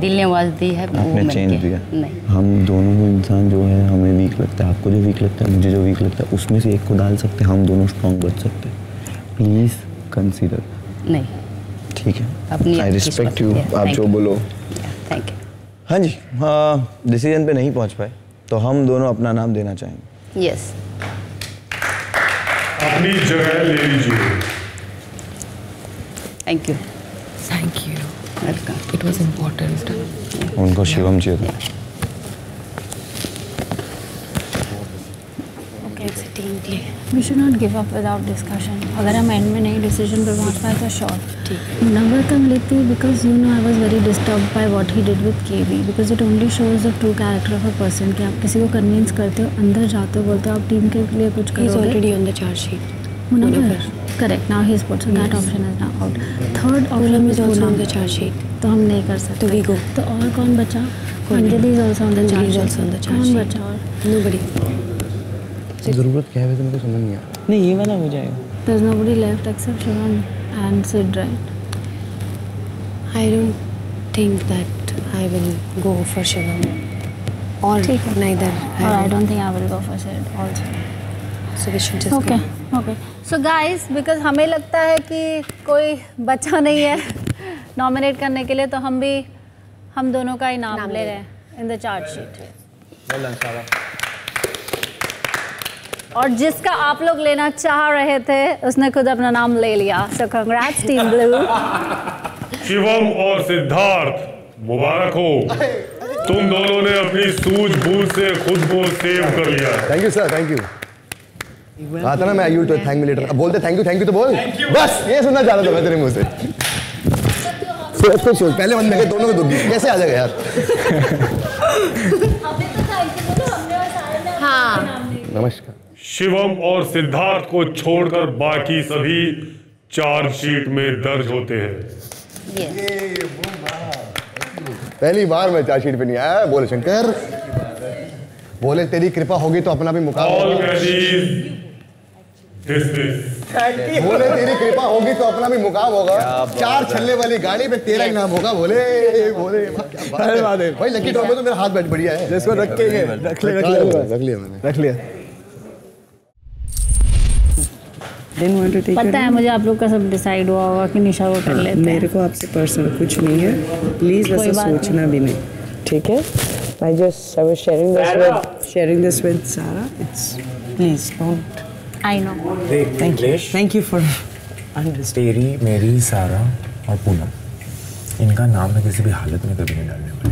दिल ने आवाज़ दी है आपने चेंज दिया। नहीं। हम दोनों को इंसान जो है हमें वीक लगता है। आपको जो वीक लगता है मुझे जो वीक लगता है उसमें से एक को डाल सकते हैं। हम दोनों स्ट्रॉन्ग बच सकते हैं। प्लीज़ कंसीडर नहीं। ठीक है। अपनी आई रिस्पेक्ट यू आप जो बोलो। थैंक यू हाँ जी। हाँ डिसीज़न पे नहीं पहुँच पाए तो हम दोनों अपना नाम देना चाहेंगे। यस अपनी जगह ले लीजिए। Thank you Thank you. Welcome It was important. उनको शिवम चाहिए था। We should not give up without discussion अगर हम एंड में नहीं डिसीज़न पर पहुँच पाए तो शॉर्ट ठीक नंबर तक लेते है because you know I was very disturb by what he did with K V because it only shows the true character of a person कि आप किसी को कन्विंस करते हो अंदर जाते हो बोलते हो आप टीम के लिए कुछ करो already on correct now he sports that option is now out third option is also on the charge sheet तो हम नहीं कर सकते। वी गो तो और कौन बचा? Anjali is also on the charge also कौन बचा? और? नोबडी ज़रूरत क्या है? वैसे मेरे को समझ नहीं आ रहा। नहीं ये वाला हो जाएगा। Left except Shivam and Sid right I don't think that I will go for Shivam. Or ठीक है. neither. और I don't think I will go for Sid also So we should just okay go. Okay so guys because हमें लगता है कि कोई बचा नहीं है नॉमिनेट करने के लिए तो हम भी हम दोनों का ही नाम, ले रहे हैं इन द चार्ट शीट और जिसका आप लोग लेना चाह रहे थे उसने खुद अपना नाम ले लिया। So congrats team blue Shivam और सिद्धार्थ मुबारक हो। तुम दोनों ने अपनी सूझबूझ से खुद को सेव कर लिया। Thank you sir thank you आता ना मैं you too thank me later बोलते थैंक यू थैंक यू तो बोल। बस ये सुनना चाह रहा था मैं तेरे मुँह से। सोच सोच सोच। पहले बंदे के दोनों को दुख कैसे आ जाएगा यार? हाँ। नमस्कार। शिवम और सिद्धार्थ को छोड़कर बाकी सभी चार्जशीट में दर्ज होते हैं। पहली बार मैं चार्जशीट पे नहीं आया। बोले शंकर बोले तेरी कृपा होगी तो अपना भी डिसमिस बोले तेरी कृपा होगी तो अपना भी मुकाम होगा। चार। छल्ले वाली गाड़ी पे तेरा ही नाम होगा। बोले बोले क्या बात है। भाई लकी ड्रॉ में तो मेरा हाथ बैठ बढ़िया है। जिसको रख ले रख ले रख लिया मैंने। रख लिया। Didn't want to take पता है मुझे आप लोग का सब डिसाइड हुआ होगा कि निशा वो कर हाँ, लेते मेरे को आपसे पर्सनल कुछ नहीं है। प्लीज़ नहीं। सोचना भी नहीं। ठीक है? I just I was sharing this with sharing this with Sarah. It's please don't. I know Thank you. Thank you for तेरी मेरी सारा और पूनम इनका नाम मैं किसी भी हालत में कभी नहीं डालने वाला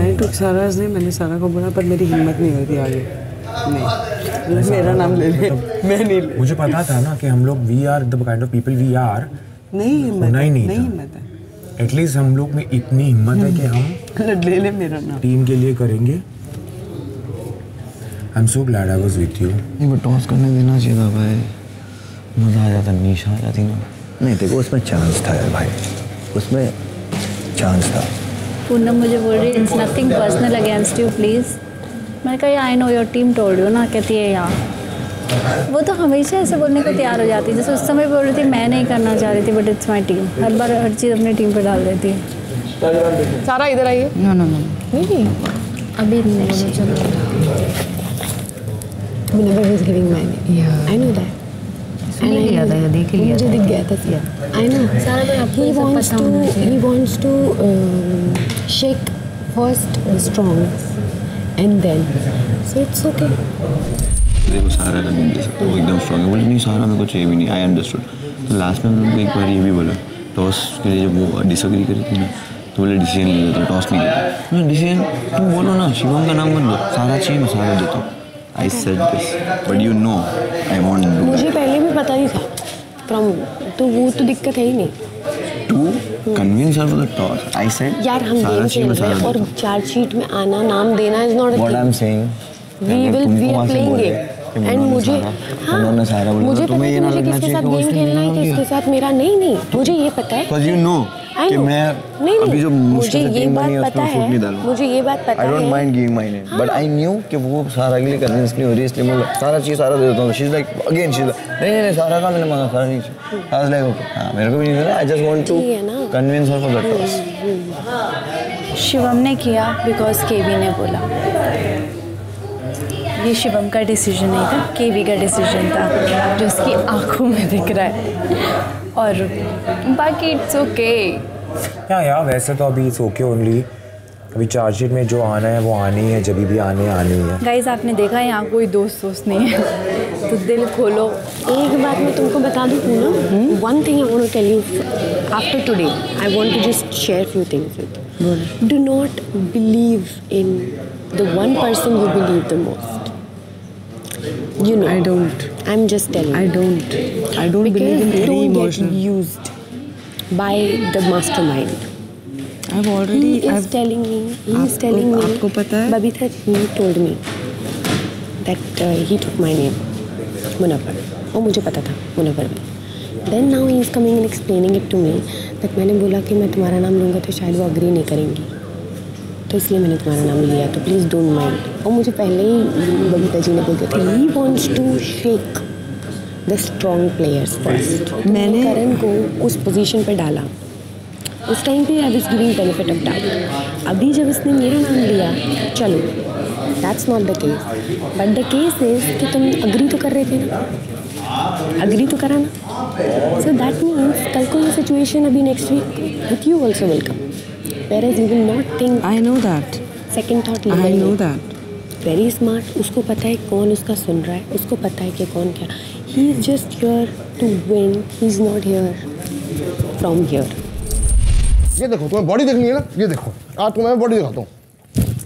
I took Sarah's name मैंने सारा को बोला पर मेरी हिम्मत नहीं होती आगे। नहीं। मेरा नाम ले ले। मैं नहीं ले। मुझे पता था ना कि हम लोग we are the kind of people we are नहीं हिम्मत नहीं नहीं हिम्मत है एटलीस्ट हम लोग में इतनी हिम्मत है कि हम ले ले मेरा नाम। टीम के लिए करेंगे। I am so glad I was with you नहीं बट टॉस करने देना चाहिए था भाई। मज़ा आ जाता निशा आ जाती ना। नहीं देखो उसमें चांस था यार भाई। उसमें चांस था। पूनम मुझे बोल रही it's nothing personal against you please मैंने कहा I know your team told you ना कहती है यहाँ वो तो हमेशा ऐसे बोलने को तैयार हो जाती है। जैसे उस समय बोल रही थी मैं नहीं करना चाह रही थी बट इट्स माई टीम हर बार हर चीज़ अपनी टीम पर डाल देती है। सारा इधर आइए। नो नो नो नहीं अभी नहीं चलो। Whenever he's giving my name. Yeah. I know that. सुन ही लिया था देख लिया मुझे था। दिख गया था। I know. सारा भाई आपको He ये सब wants पता to होना चाहिए। he and then so it's okay. देखो सारा का नहीं दे सकता वो एकदम स्ट्रॉन्ग है। बोले नहीं सारा मेरे को चाहिए भी नहीं। आई अंडरस्टूड तो लास्ट में हम लोग को एक बार ये भी बोला टॉस के लिए जब वो डिसअग्री करी थी ना तो बोले डिसीज़न ले लेता टॉस नहीं लेता मैं डिसीज़न तुम बोलो ना शिवम का नाम मत दो सारा चाहिए मैं सारा देता हूँ। I said this but you know I want मुझे पहले भी पता ही था। फ्रॉम तो वो तो दिक्कत है ही नहीं। To convince her for the toss I said यार हम गेम खेल रहे हैं और चार्ज शीट में आना नाम देना is not what I am saying we will we are playing game and मुझे हाँ उन्होंने सारा बोला। मुझे तो पता तुम्हें है ये कि ना मुझे किसके साथ गेम खेलना है किसके साथ मेरा? नहीं नहीं मुझे ये पता है। बिकॉज़ यू नो कि मैं नहीं अभी जो मुझे ये बात पता है. मुझे ये बात पता I don't mind giving my name but I knew कि वो सारा के लिए कन्विंस नहीं हो रही इसलिए मैं सारा चीज़ सारा दे देता हूँ. She is like again she नहीं नहीं नहीं सारा का मैंने मांगा सारा नहीं आई वाज लाइक ओके हाँ मेरे को भी नहीं आई जस्ट वांट टू है। Convince her for the toss Shivam ने किया बिकॉज़ केवी ने बोला। ये शिवम का डिसीज़न नहीं था केवी का डिसीज़न था जो उसकी आँखों में दिख रहा है। और बाकी इट्स ओके या या वैसे तो अभी इट्स ओके ओनली अभी चार्जशीट में जो आना है वो आनी है जब भी आने आनी है। गाइज़ आपने देखा यहाँ कोई दोस्त दोस्त नहीं है। तो दिल खोलो। एक बात मैं तुमको बता दूँ ना one thing I want to tell you after today I want to just share few things with do not believe in the one person you believe the most you know i don't i'm just telling I don't. I don't because believe in any don't emotion. get used by the mastermind I've already he is I've, telling me he is telling me आपको पता है Babita he told me that uh, he took my name Munawwar वो मुझे पता था मुनव्वर भी then now he is coming and explaining it to me that मैंने बोला कि मैं तुम्हारा नाम लूँगा तो शायद वो अग्री नहीं करेंगी तो इसलिए मैंने तुम्हारा नाम लिया तो प्लीज़ डोंट माइंड और मुझे पहले ही बबीता जी ने बोल दिया था he wants to shake the strong players first मैंने करण को उस पोजीशन पर डाला। उस टाइम पे I was giving benefit of doubt अभी जब इसने मेरा नाम लिया चलो that's not the case but the case is कि तुम अग्री तो कर रहे थे ना? अग्री तो करा ना? सो दैट मीन्स कल को ये सिचुएशन अभी next week with you also welcome whereas you will not think I know that second thought I know that. Very smart उसको पता है कौन उसका सुन रहा है उसको पता है कि कौन क्या। He is just here to win he is not here from here ये देखो तुम्हें बॉडी देखनी है ना? ये देखो। आज तुम्हें बॉडी दिखाता हूँ।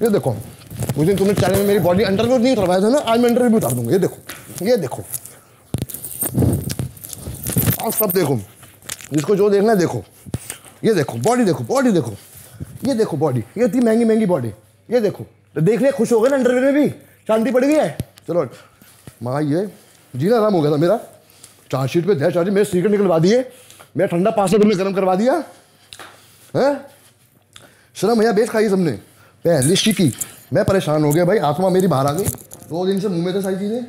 ये देखो। उस दिन तुमने चैनल में मेरी बॉडी अंडर नहीं उतरवाया था ना? आज मैं अंडर भी उतार दूँगा। ये देखो। ये देखो। आप सब देखो। जिसको जो देखना है देखो। ये देखो। बॉडी देखो। बॉडी देखो। ये देखो बॉडी ये इतनी महँगी महँगी बॉडी ये देखो। तो देख ले, खुश हो गए ना अंडरवेयर में भी। शांति पड़ गई है। चलो, माँ ये, जीना आराम हो गया था मेरा। चार्जशीट पे चार्ज मेरे सीक्रेट निकलवा दिए। मेरा ठंडा पास्ता तुमने गर्म करवा दिया। है? शर्म भैया बेच खाई सबने। पहली की मैं परेशान हो गया भाई, आत्मा मेरी बाहर आ गई। दो दिन से मुँह में थे सारी चीज़ें।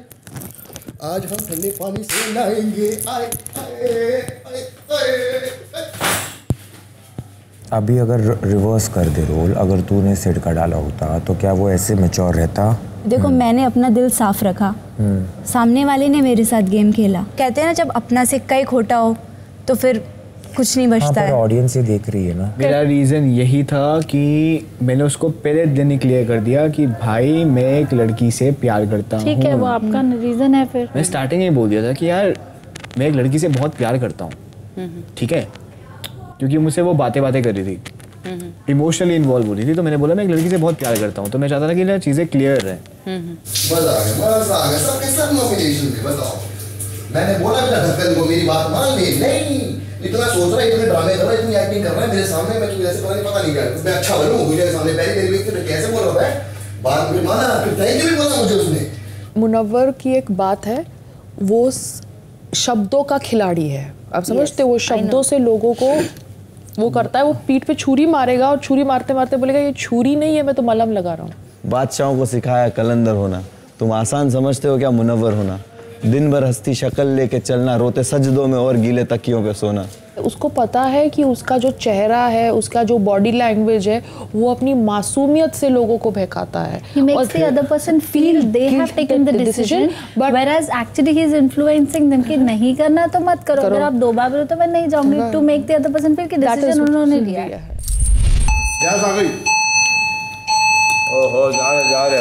आज हम ठंडे पानी से नहाएँगे। आए आए आए आए। अभी अगर रिवर्स कर दे रोल अगर तूने सिड का डाला होता तो क्या वो ऐसे मेच्योर रहता? देखो मैंने अपना दिल साफ़ रखा। सामने वाले ने मेरे साथ गेम खेला। कहते हैं ना जब अपना सिक्का ही खोटा हो तो फिर कुछ नहीं हाँ बचता पर है। ऑडियंस ये देख रही है ना। मेरा रीज़न यही था कि मैंने उसको पहले दिन ही क्लियर कर दिया कि भाई मैं एक लड़की से प्यार करता हूँ ठीक है वो आपका रीजन है फिर। मैं स्टार्टिंग में ही बोल दिया था कि यार मैं एक लड़की से बहुत प्यार करता हूँ। ठीक है? क्योंकि मुझसे वो बातें बातें कर रही थी। इमोशनली इन्वॉल्व हो रही थी तो मैंने बोला मैं एक लड़की से बहुत प्यार करता हूँ तो मैं चाहता था कि ना चीज़ें क्लियर रहे। मज़ा आ गया मज़ा आ गया। सबके सब नॉमिनेशन में बताओ। मैंने बोला बेटा ढक्कन को मेरी बात मान ले। नहीं इतना सोच रहा है इतने ड्रामे कर रहा है इतनी एक्टिंग कर रहा है मेरे सामने मैं तुझे ऐसे पता नहीं पता नहीं क्या मैं अच्छा बनूं मेरे सामने पहले मेरी व्यक्ति कैसे बोल रहा है बाद में माना फिर थैंक यू भी बोला मुझे उसने। मुनव्वर की एक बात है वो शब्दों का खिलाड़ी है। आप समझते हो वो शब्दों से लोगों को वो करता है, वो पीठ पे छुरी मारेगा और छुरी मारते मारते बोलेगा, ये छुरी नहीं है, मैं तो मलम लगा रहा हूँ। बादशाहों को सिखाया, कलंदर होना। तुम आसान समझते हो क्या मुनवर होना? दिन भर हस्ती शक्ल लेके चलना रोते सजदों में और गीले तकियों पे सोना। उसको पता है कि उसका जो चेहरा है उसका जो बॉडी लैंग्वेज है वो अपनी मासूमियत से लोगों को बहकाता है। He makes the other person feel they have taken the decision, but whereas actually he is influencing them कि नहीं करना तो मत करो। अगर आप दो बार बोलो तो मैं नहीं जाऊँगी। to make the other person feel कि decision उन्होंने लिया लिया है। गैस आ गई? ओहो जा रहे जा रहे।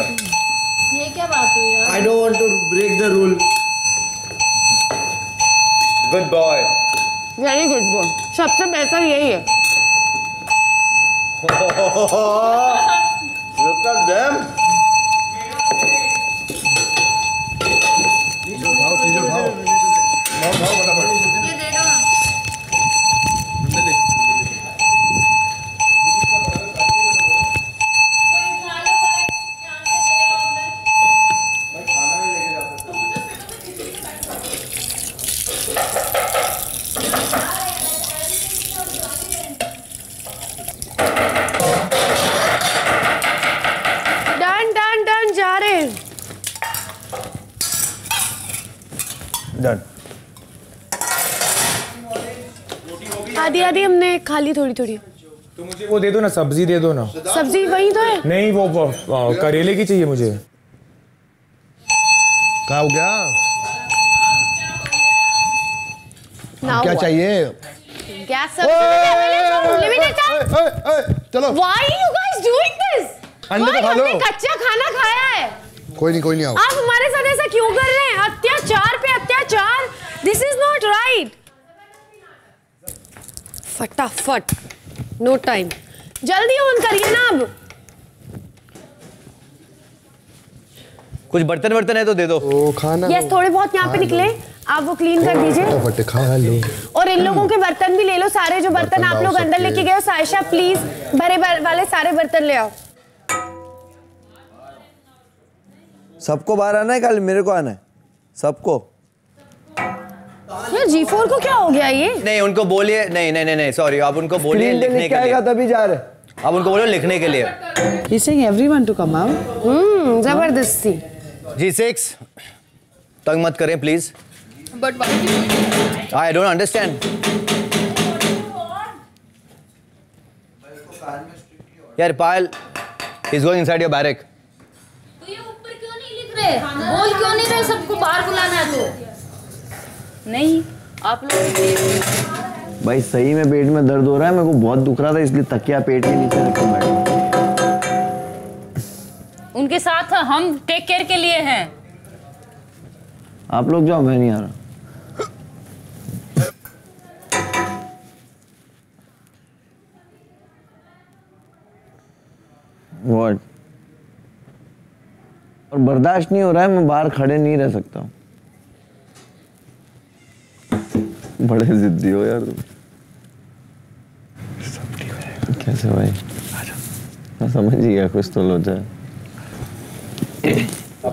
ये क्या बात हुई यार I don't want to break the rule good boy very good boy सबसे बेहतर यही है Look at them. भाव भाव उठाओ उठाओ उठाओ फटाफट डन डन डन जा रहे हैं डन आधी आधी हमने खा ली थोड़ी थोड़ी। तो मुझे वो दे दो ना सब्ज़ी दे दो ना। सब्ज़ी वही तो है। नहीं वो, करेले की चाहिए मुझे। क्या? हो गया क्या चाहिए? गैस चलो why you guys doing this अंडे तो खा लो। कच्चा खाना खाया है? कोई नहीं कोई नहीं आओ। आप हमारे साथ ऐसा क्यों कर रहे हैं? अत्याचार पे अत्याचार। दिस इज़ नॉट राइट फटाफट। नो टाइम जल्दी ऑन करिए ना अब। कुछ बर्तन वर्तन है तो दे दो। ओ खाना यस थोड़े बहुत यहाँ पे निकले। आप वो क्लीन कर दीजिए। खा लो। और इन लोगों के बर्तन भी ले लो। सारे जो बर्तन बर्तन आप लोग अंदर लेके गए हो सायशा प्लीज़ भरे भर वाले सारे बर्तन ले आओ। सबको बाहर आना है कल मेरे को आना है? सबको? यार जी फोर को क्या हो गया ये? नहीं उनको बोलिए नहीं नहीं नहीं नहीं सॉरी आप उनको बोलिए लिखने के के लिए। तभी जा रहे? आप उनको बोलो लिखने के लिए। Everyone to come out. हम्म ज़बरदस्ती। जी सिक्स तंग मत करें please but I don't understand यार Payal is going inside your barrack तो ये ऊपर क्यों नहीं लिख रहे? बोल क्यों नहीं रहे सबको? बाहर बुलाना है तो। नहीं आप लोग भाई सही में पेट में दर्द हो रहा है मेरे को बहुत दुख रहा था इसलिए तकिया पेट के नीचे रख के बैठा उनके साथ हम टेक केयर के लिए हैं। आप लोग जाओ मैं नहीं आ रहा। What? और बर्दाश्त नहीं हो रहा है मैं बाहर खड़े नहीं रह सकता हूँ। बड़े जिद्दी हो यार तुम। कैसे भाई? मैं समझ ही गया कुछ तो लोचा है।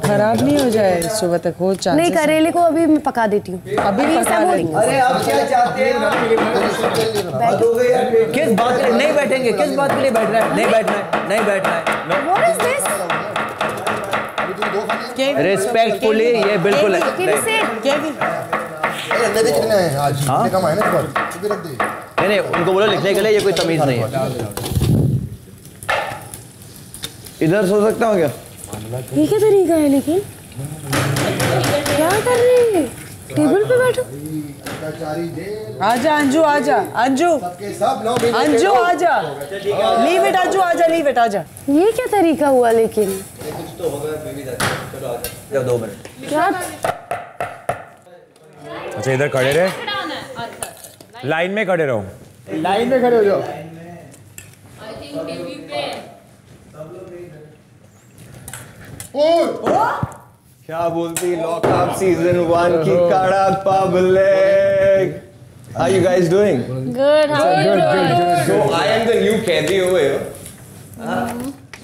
खराब नहीं हो जाए सुबह तक? हो चांसेस नहीं करेले को अभी मैं पका देती हूँ। अभी ये पका सब देंगे। अरे आप क्या चाहते हैं? किस बात के लिए? नहीं बैठेंगे। किस बात के लिए बैठ रहा हैं? नहीं बैठना है। नहीं बैठना है। What is this? रिस्पेक्टफुली ये बिल्कुल है। कितने हैं। आज हाँ? कम आए ना इस बार तो रख दे। नहीं नहीं उनको बोलो लिखने के लिए ये कोई तमीज नहीं है। इधर सो सकता हूँ क्या? ये क्या तरीका है लेकिन? क्या कर रही है? टेबल पे बैठो। आजा अंजू आजा। अंजू। अंजू आजा। लीव इट अंजू आजा लीव इट आजा। ये क्या तरीका हुआ लेकिन? जाओ दो मिनट। क्या? अच्छा इधर खड़े रहे लाइन में खड़े रहो लाइन में खड़े हो जाओ क्या बोलती लॉकअप सीज़न वन की कड़क public How you guys doing? Good, how are you doing? So I am the new कैदी over here.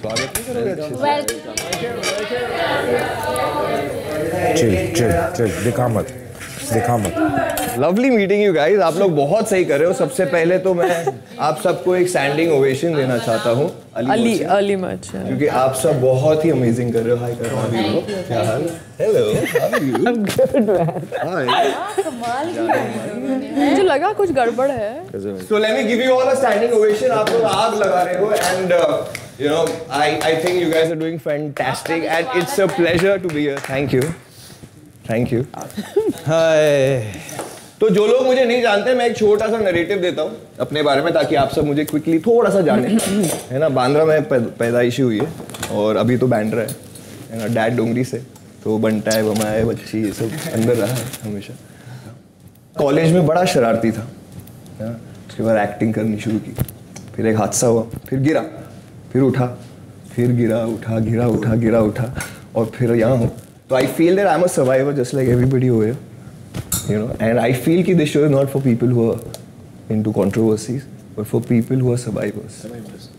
स्वागत? चिल चिल चिल दिखा मत दिखा मत। लवली मीटिंग यू गाइस आप लोग बहुत सही कर रहे हो। सबसे पहले तो मैं आप सबको एक स्टैंडिंग ओवेशन देना चाहता हूँ अली अली मचा क्योंकि आप सब बहुत ही अमेजिंग कर रहे हो। हाय कर हाउ आर क्या हाल? हेलो आर यू मुझे लगा कुछ गड़बड़ है। So let me give you all a standing ovation. आप लोग आग लगा रहे हो and uh, you know I I think you guys are doing fantastic and it's a pleasure to be here. Thank you. You. Hi. तो जो लोग मुझे नहीं जानते मैं एक छोटा सा नरेटिव देता हूँ अपने बारे में ताकि आप सब मुझे क्विकली थोड़ा सा जाने। है ना? बांद्रा में पैद- पैदाइशी हुई है और अभी तो बैंड्रा है। है ना? डैड डोंगरी से। तो बनता है बमा है बच्ची ये सब अंदर रहा है हमेशा। कॉलेज में बड़ा शरारती था। ना? उसके बाद एक्टिंग करनी शुरू की। फिर एक हादसा हुआ फिर गिरा। फिर उठा। फिर गिरा उठा गिरा उठा गिरा उठा। और फिर यहाँ हूँ। तो I feel that I am a survivor just like everybody हो you know and I feel कि this show is not for people who are into controversies but for people who are survivors.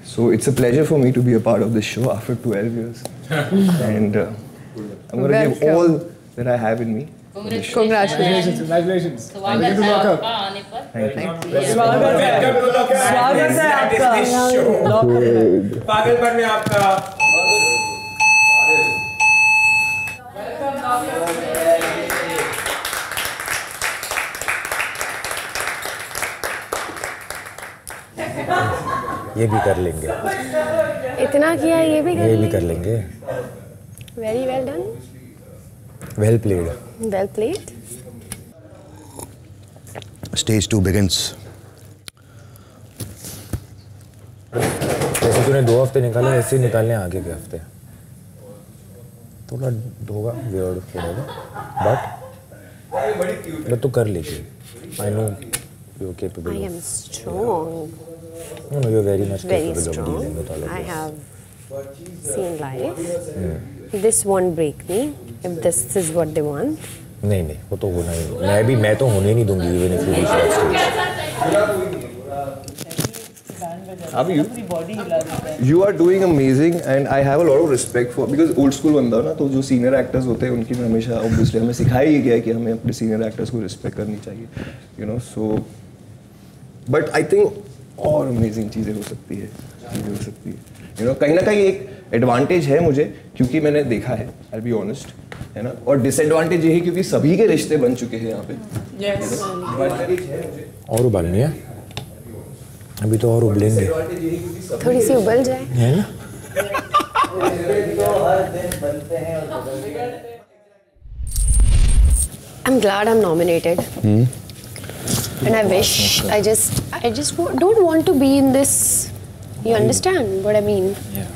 So it's a pleasure for me to be a part of this show after 12 years. and uh, I'm going to give Welcome. all that I have in me. for this show. Congratulations. Congratulations. Thank you. Thank you. स्वागत है स्वागत है आपका पागलपन में आपका ये भी कर लेंगे। इतना किया ये भी कर ये भी कर लेंगे। Very well done well played well played stage two begins जैसे तूने दो हफ़्ते निकाले ऐसे ही निकालने आगे के हफ़्ते। थोड़ा होगा वियर्ड थोड़ा बट बट तू कर लेगी। I know you capable I am strong, No, no, you're very much very capable strong. of dealing with all of this. I have seen life. Mm. This won't break me if this is what they want. नहीं नहीं वो तो होना ही नहीं मैं भी मैं तो होने नहीं दूँगी even if you reach out to अब you you are doing amazing and I have a lot of respect for because old school बंदा ना तो जो सीनियर एक्टर्स होते हैं उनकी हमेशा ऑब्वियसली हमें सिखाया ही गया है कि हमें अपने सीनियर एक्टर्स को रिस्पेक्ट करनी चाहिए you know so but I think और amazing चीज़ें हो सकती है चीज़ें हो सकती है। You know कहीं ना कहीं एक एडवांटेज है मुझे क्योंकि मैंने देखा है आई बी ऑनेस्ट है ना? और डिसएडवांटेज यही क्योंकि सभी के रिश्ते बन चुके हैं यहाँ पे। Yes. है और उबालनी है? अभी तो और उबलेंगे। थोड़ी सी उबल जाए। है ना? I'm glad I'm nominated. And I wish I just I just wa- don't want to be in this. You understand what I mean? Yeah.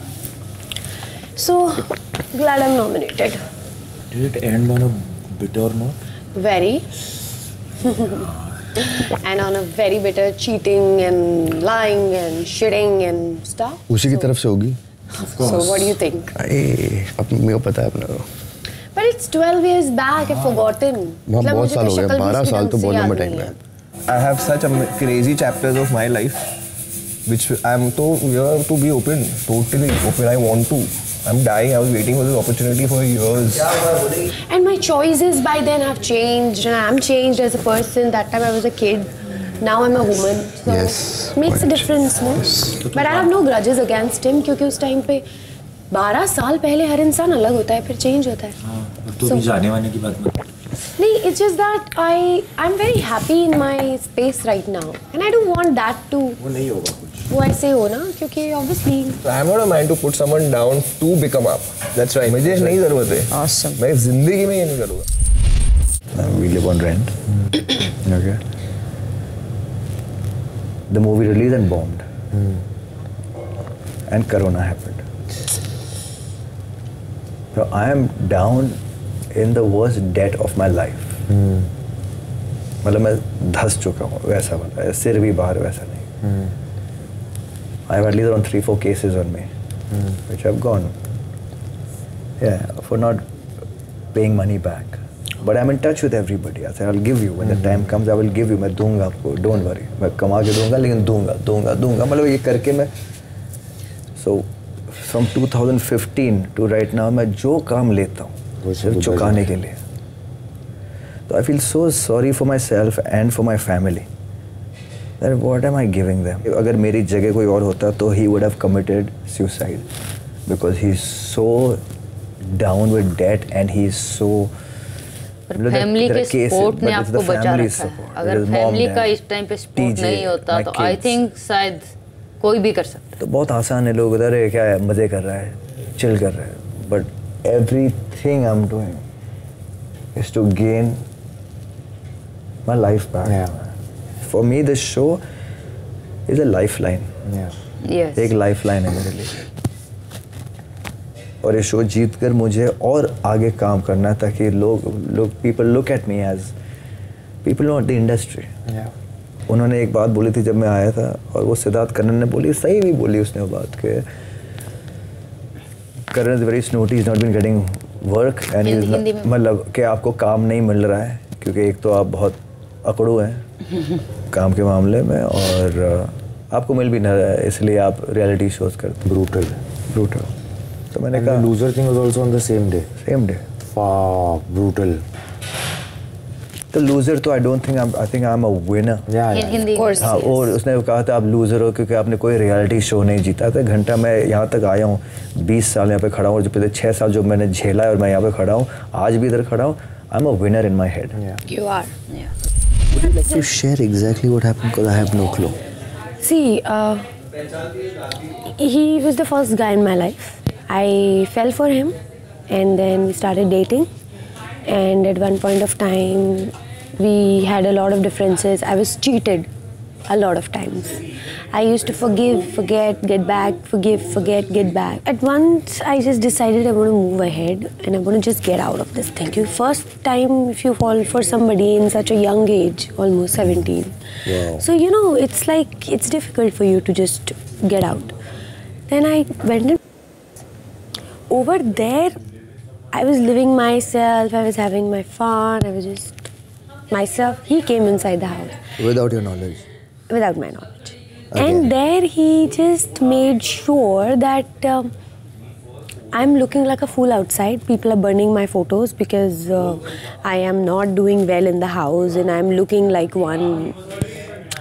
So glad I'm nominated. Did it end on a bitter note? Very. and on a very bitter cheating and lying and shitting and stuff. उसी की तरफ से होगी So what do you think? अरे अब मेरे को पता है अपना को But it's 12 years back. I've forgotten. वहाँ मतलब बहुत मुझे साल तो हो गए शक्ल भी बारह उसकी साल ढंग तो से बहुत याद लंबा नहीं टाइम है। है I have such crazy chapters of my life, which I'm to we have to be open, totally open. I want to, I'm dying. I was waiting for this opportunity for years. And my choices by then have changed, and I'm changed as a person. That time I was a kid. Now I'm a woman. So Yes, makes a difference, no? Yes. But I have no grudges against him क्योंकि उस time पे 12 साल पहले हर इंसान अलग होता है फिर चेंज होता है तो So- जाने वाने की बात मत नहीं it's just that I I am very happy in my space right now and I don't want that to वो नहीं होगा कुछ वो ऐसे हो ना क्योंकि obviously I'm not a man to put someone down to become up. That's right. मुझे नहीं ज़रूरत है. Awesome. मैं ज़िंदगी में ये नहीं करूँगा. we live on rent. okay. The movie released and bombed. And Corona happened. So I am down in the worst debt of my life मतलब मैं धस चुका हूँ वैसा वाला सिर भी बाहर वैसा नहीं। I am lease on three four cases on me which have gone for not paying money back but I am in touch with everybody I will give you when time comes I will give you मैं दूँगा आपको. Don't worry मैं कमा के दूँगा लेकिन दूँगा दूँगा दूँगा. मतलब ये करके मैं so from 2015 to right now मैं जो काम लेता हूँ चुकाने के लिए। तो I feel so sorry for myself and for my family that what am I giving them अगर मेरी जगह कोई और होता तो he would have committed suicide because he so down with debt and he so family के support ने आपको बचा रखा है। अगर फैमिली का इस टाइम पे सपोर्ट नहीं होता तो आई थिंक शायद कोई भी कर सकता। तो बहुत आसान है लोग उधर क्या है मज़े कर रहा है चिल कर रहा है but thing I am doing is to gain my life back for me this show is a life line Yes. एक लाइन है मेरे लिए। और ये शो जीत कर मुझे और आगे काम करना है ताकि लोग लोग people look at me as people not the industry उन्होंने एक बात बोली थी जब मैं आया था और वो सिद्धार्थ करण ने बोली सही भी बोली उसने वो बात के Karan is very snotty is not been getting work and मतलब कि आपको काम नहीं मिल रहा है क्योंकि एक तो आप बहुत अकड़ू हैं काम के मामले में और आपको मिल भी नहीं रहा है इसलिए आप रियलिटी शोज़ करते ब्रूटल ब्रूटल तो मैंने कहा loser thing also on the same day same day brutal. तो लूजर तो I don't think I think I am a winner या हिंदी कोर्स हाँ और उसने कहा था आप लूजर हो क्योंकि आपने कोई रियलिटी शो नहीं जीता। था घंटा मैं यहाँ तक आया हूँ 20 साल यहाँ पे खड़ा हूँ और जो पिछले 6 साल जो मैंने झेला है और मैं यहाँ पे खड़ा हूँ आज भी इधर खड़ा हूँ I am a winner in my head you are would you like to share exactly what happened because I have no clue see he was the first guy in my life I fell for him and then we started dating and at one point of time we had a lot of differences. I was cheated a lot of times. I used to forgive, forget, get back, forgive, forget, get back. At once, I just decided I want to move ahead and I want to just get out of this thing. You first time if you fall for somebody in such a young age, almost 17. Wow. So you know, it's like it's difficult for you to just get out. Then I went in. Over there, I was living myself. I was having my fun. I was just myself. He came inside the house Without your knowledge. without my knowledge. And there he just made sure that um, I'm looking like a fool outside. People are burning my photos because uh, I am not doing well in the house and I'm looking like one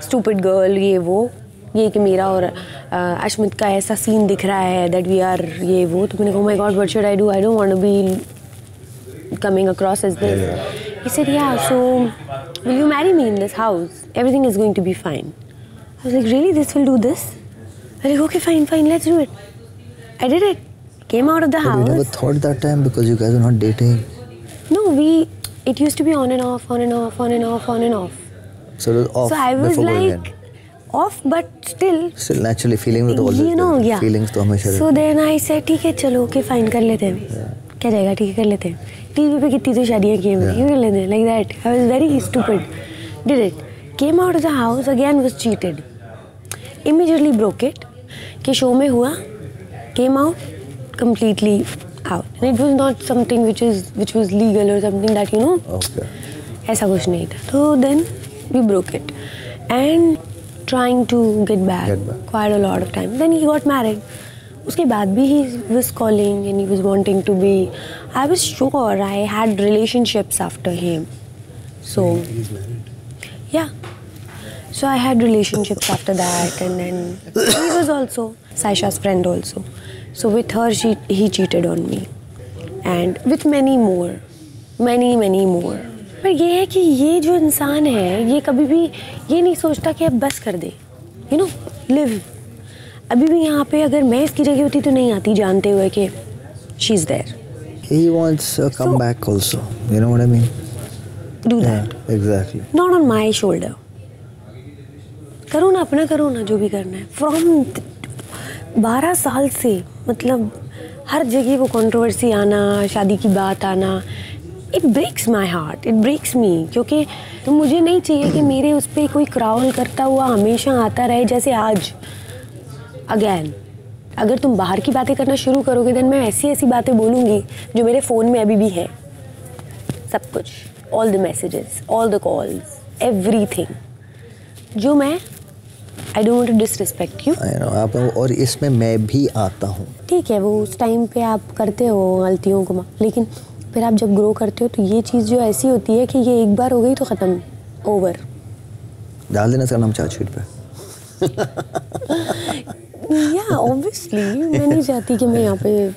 stupid girl. ये वो ये कि मेरा और uh, Ashmit का ऐसा scene दिख रहा है that we are ये वो तो मैंने कहा oh my god what should I do I don't want to be coming across as this. He said, Yeah, so will you marry me in this house? Everything is going to be fine. I was like, Really? This will do this? I was like, Okay, fine, fine, let's do it. I did it. Came out of the But you house. never thought that time because you guys were not dating. No, we. It used to be on and off, on and off, on and off, on and off. So it was off so I was before going like, in. off, but still. Still naturally feeling with all you know, yeah. feelings तो हमेशा So then I said, ठीक है चलो okay fine कर लेते हैं क्या जाएगा? ठीक है कर लेते हैं। टीवी पे कितनी तो शादियाँ की हैं। Yeah. कर लेते हैं? Like that I was very stupid did it came out of the house again was cheated immediately broke it कि शो में हुआ came out completely out it was not something which is which was legal और something that you know ऐसा कुछ नहीं था। तो then we broke it and trying to get back quite a lot of time then he got married उसके बाद भी he was calling and he was wanting to be I was sure I had relationships after him so या so I had relationships after that and and he was also Saisha's friend also so with her she he cheated on me and with many more many many more पर यह है कि ये जो इंसान है ये कभी भी ये नहीं सोचता कि अब बस कर दे यू नो लिव अभी भी यहाँ पे अगर मैं इसकी जगह होती तो नहीं आती जानते हुए कि she is there He wants a comeback also. You know what I mean? Do Yeah, exactly. Not on my shoulder करो ना अपना करो ना जो भी करना है फ्रॉम बारह साल से मतलब हर जगह वो कंट्रोवर्सी आना शादी की बात आना it breaks my heart it breaks me क्योंकि तो मुझे नहीं चाहिए कि मेरे उस पर कोई क्राउल करता हुआ हमेशा आता रहे जैसे आज अगैन अगर तुम बाहर की बातें करना शुरू करोगे देन मैं ऐसी ऐसी बातें बोलूँगी जो मेरे फ़ोन में अभी भी है। सब कुछ all the messages all the calls everything जो मैं I don't to disrespect you आप और इसमें मैं भी आता हूँ। ठीक है वो उस टाइम पे आप करते हो गलतियों को लेकिन फिर आप जब ग्रो करते हो तो ये चीज़ जो ऐसी होती है कि ये एक बार हो गई तो ख़त्म ओवर डाल देना सर नाम चार्जशीट पे। मैं नहीं चाहती कि मैं यहाँ पे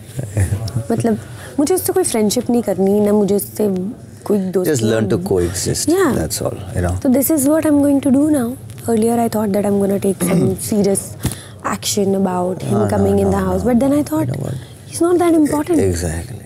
मतलब मुझे उससे कोई फ्रेंडशिप नहीं करनी ना मुझे उससे कोई दोस्त just learn to coexist that's all you know so this is what I am going to do now earlier I thought that I am gonna take some serious action about him coming in the house but then I thought it's not that important exactly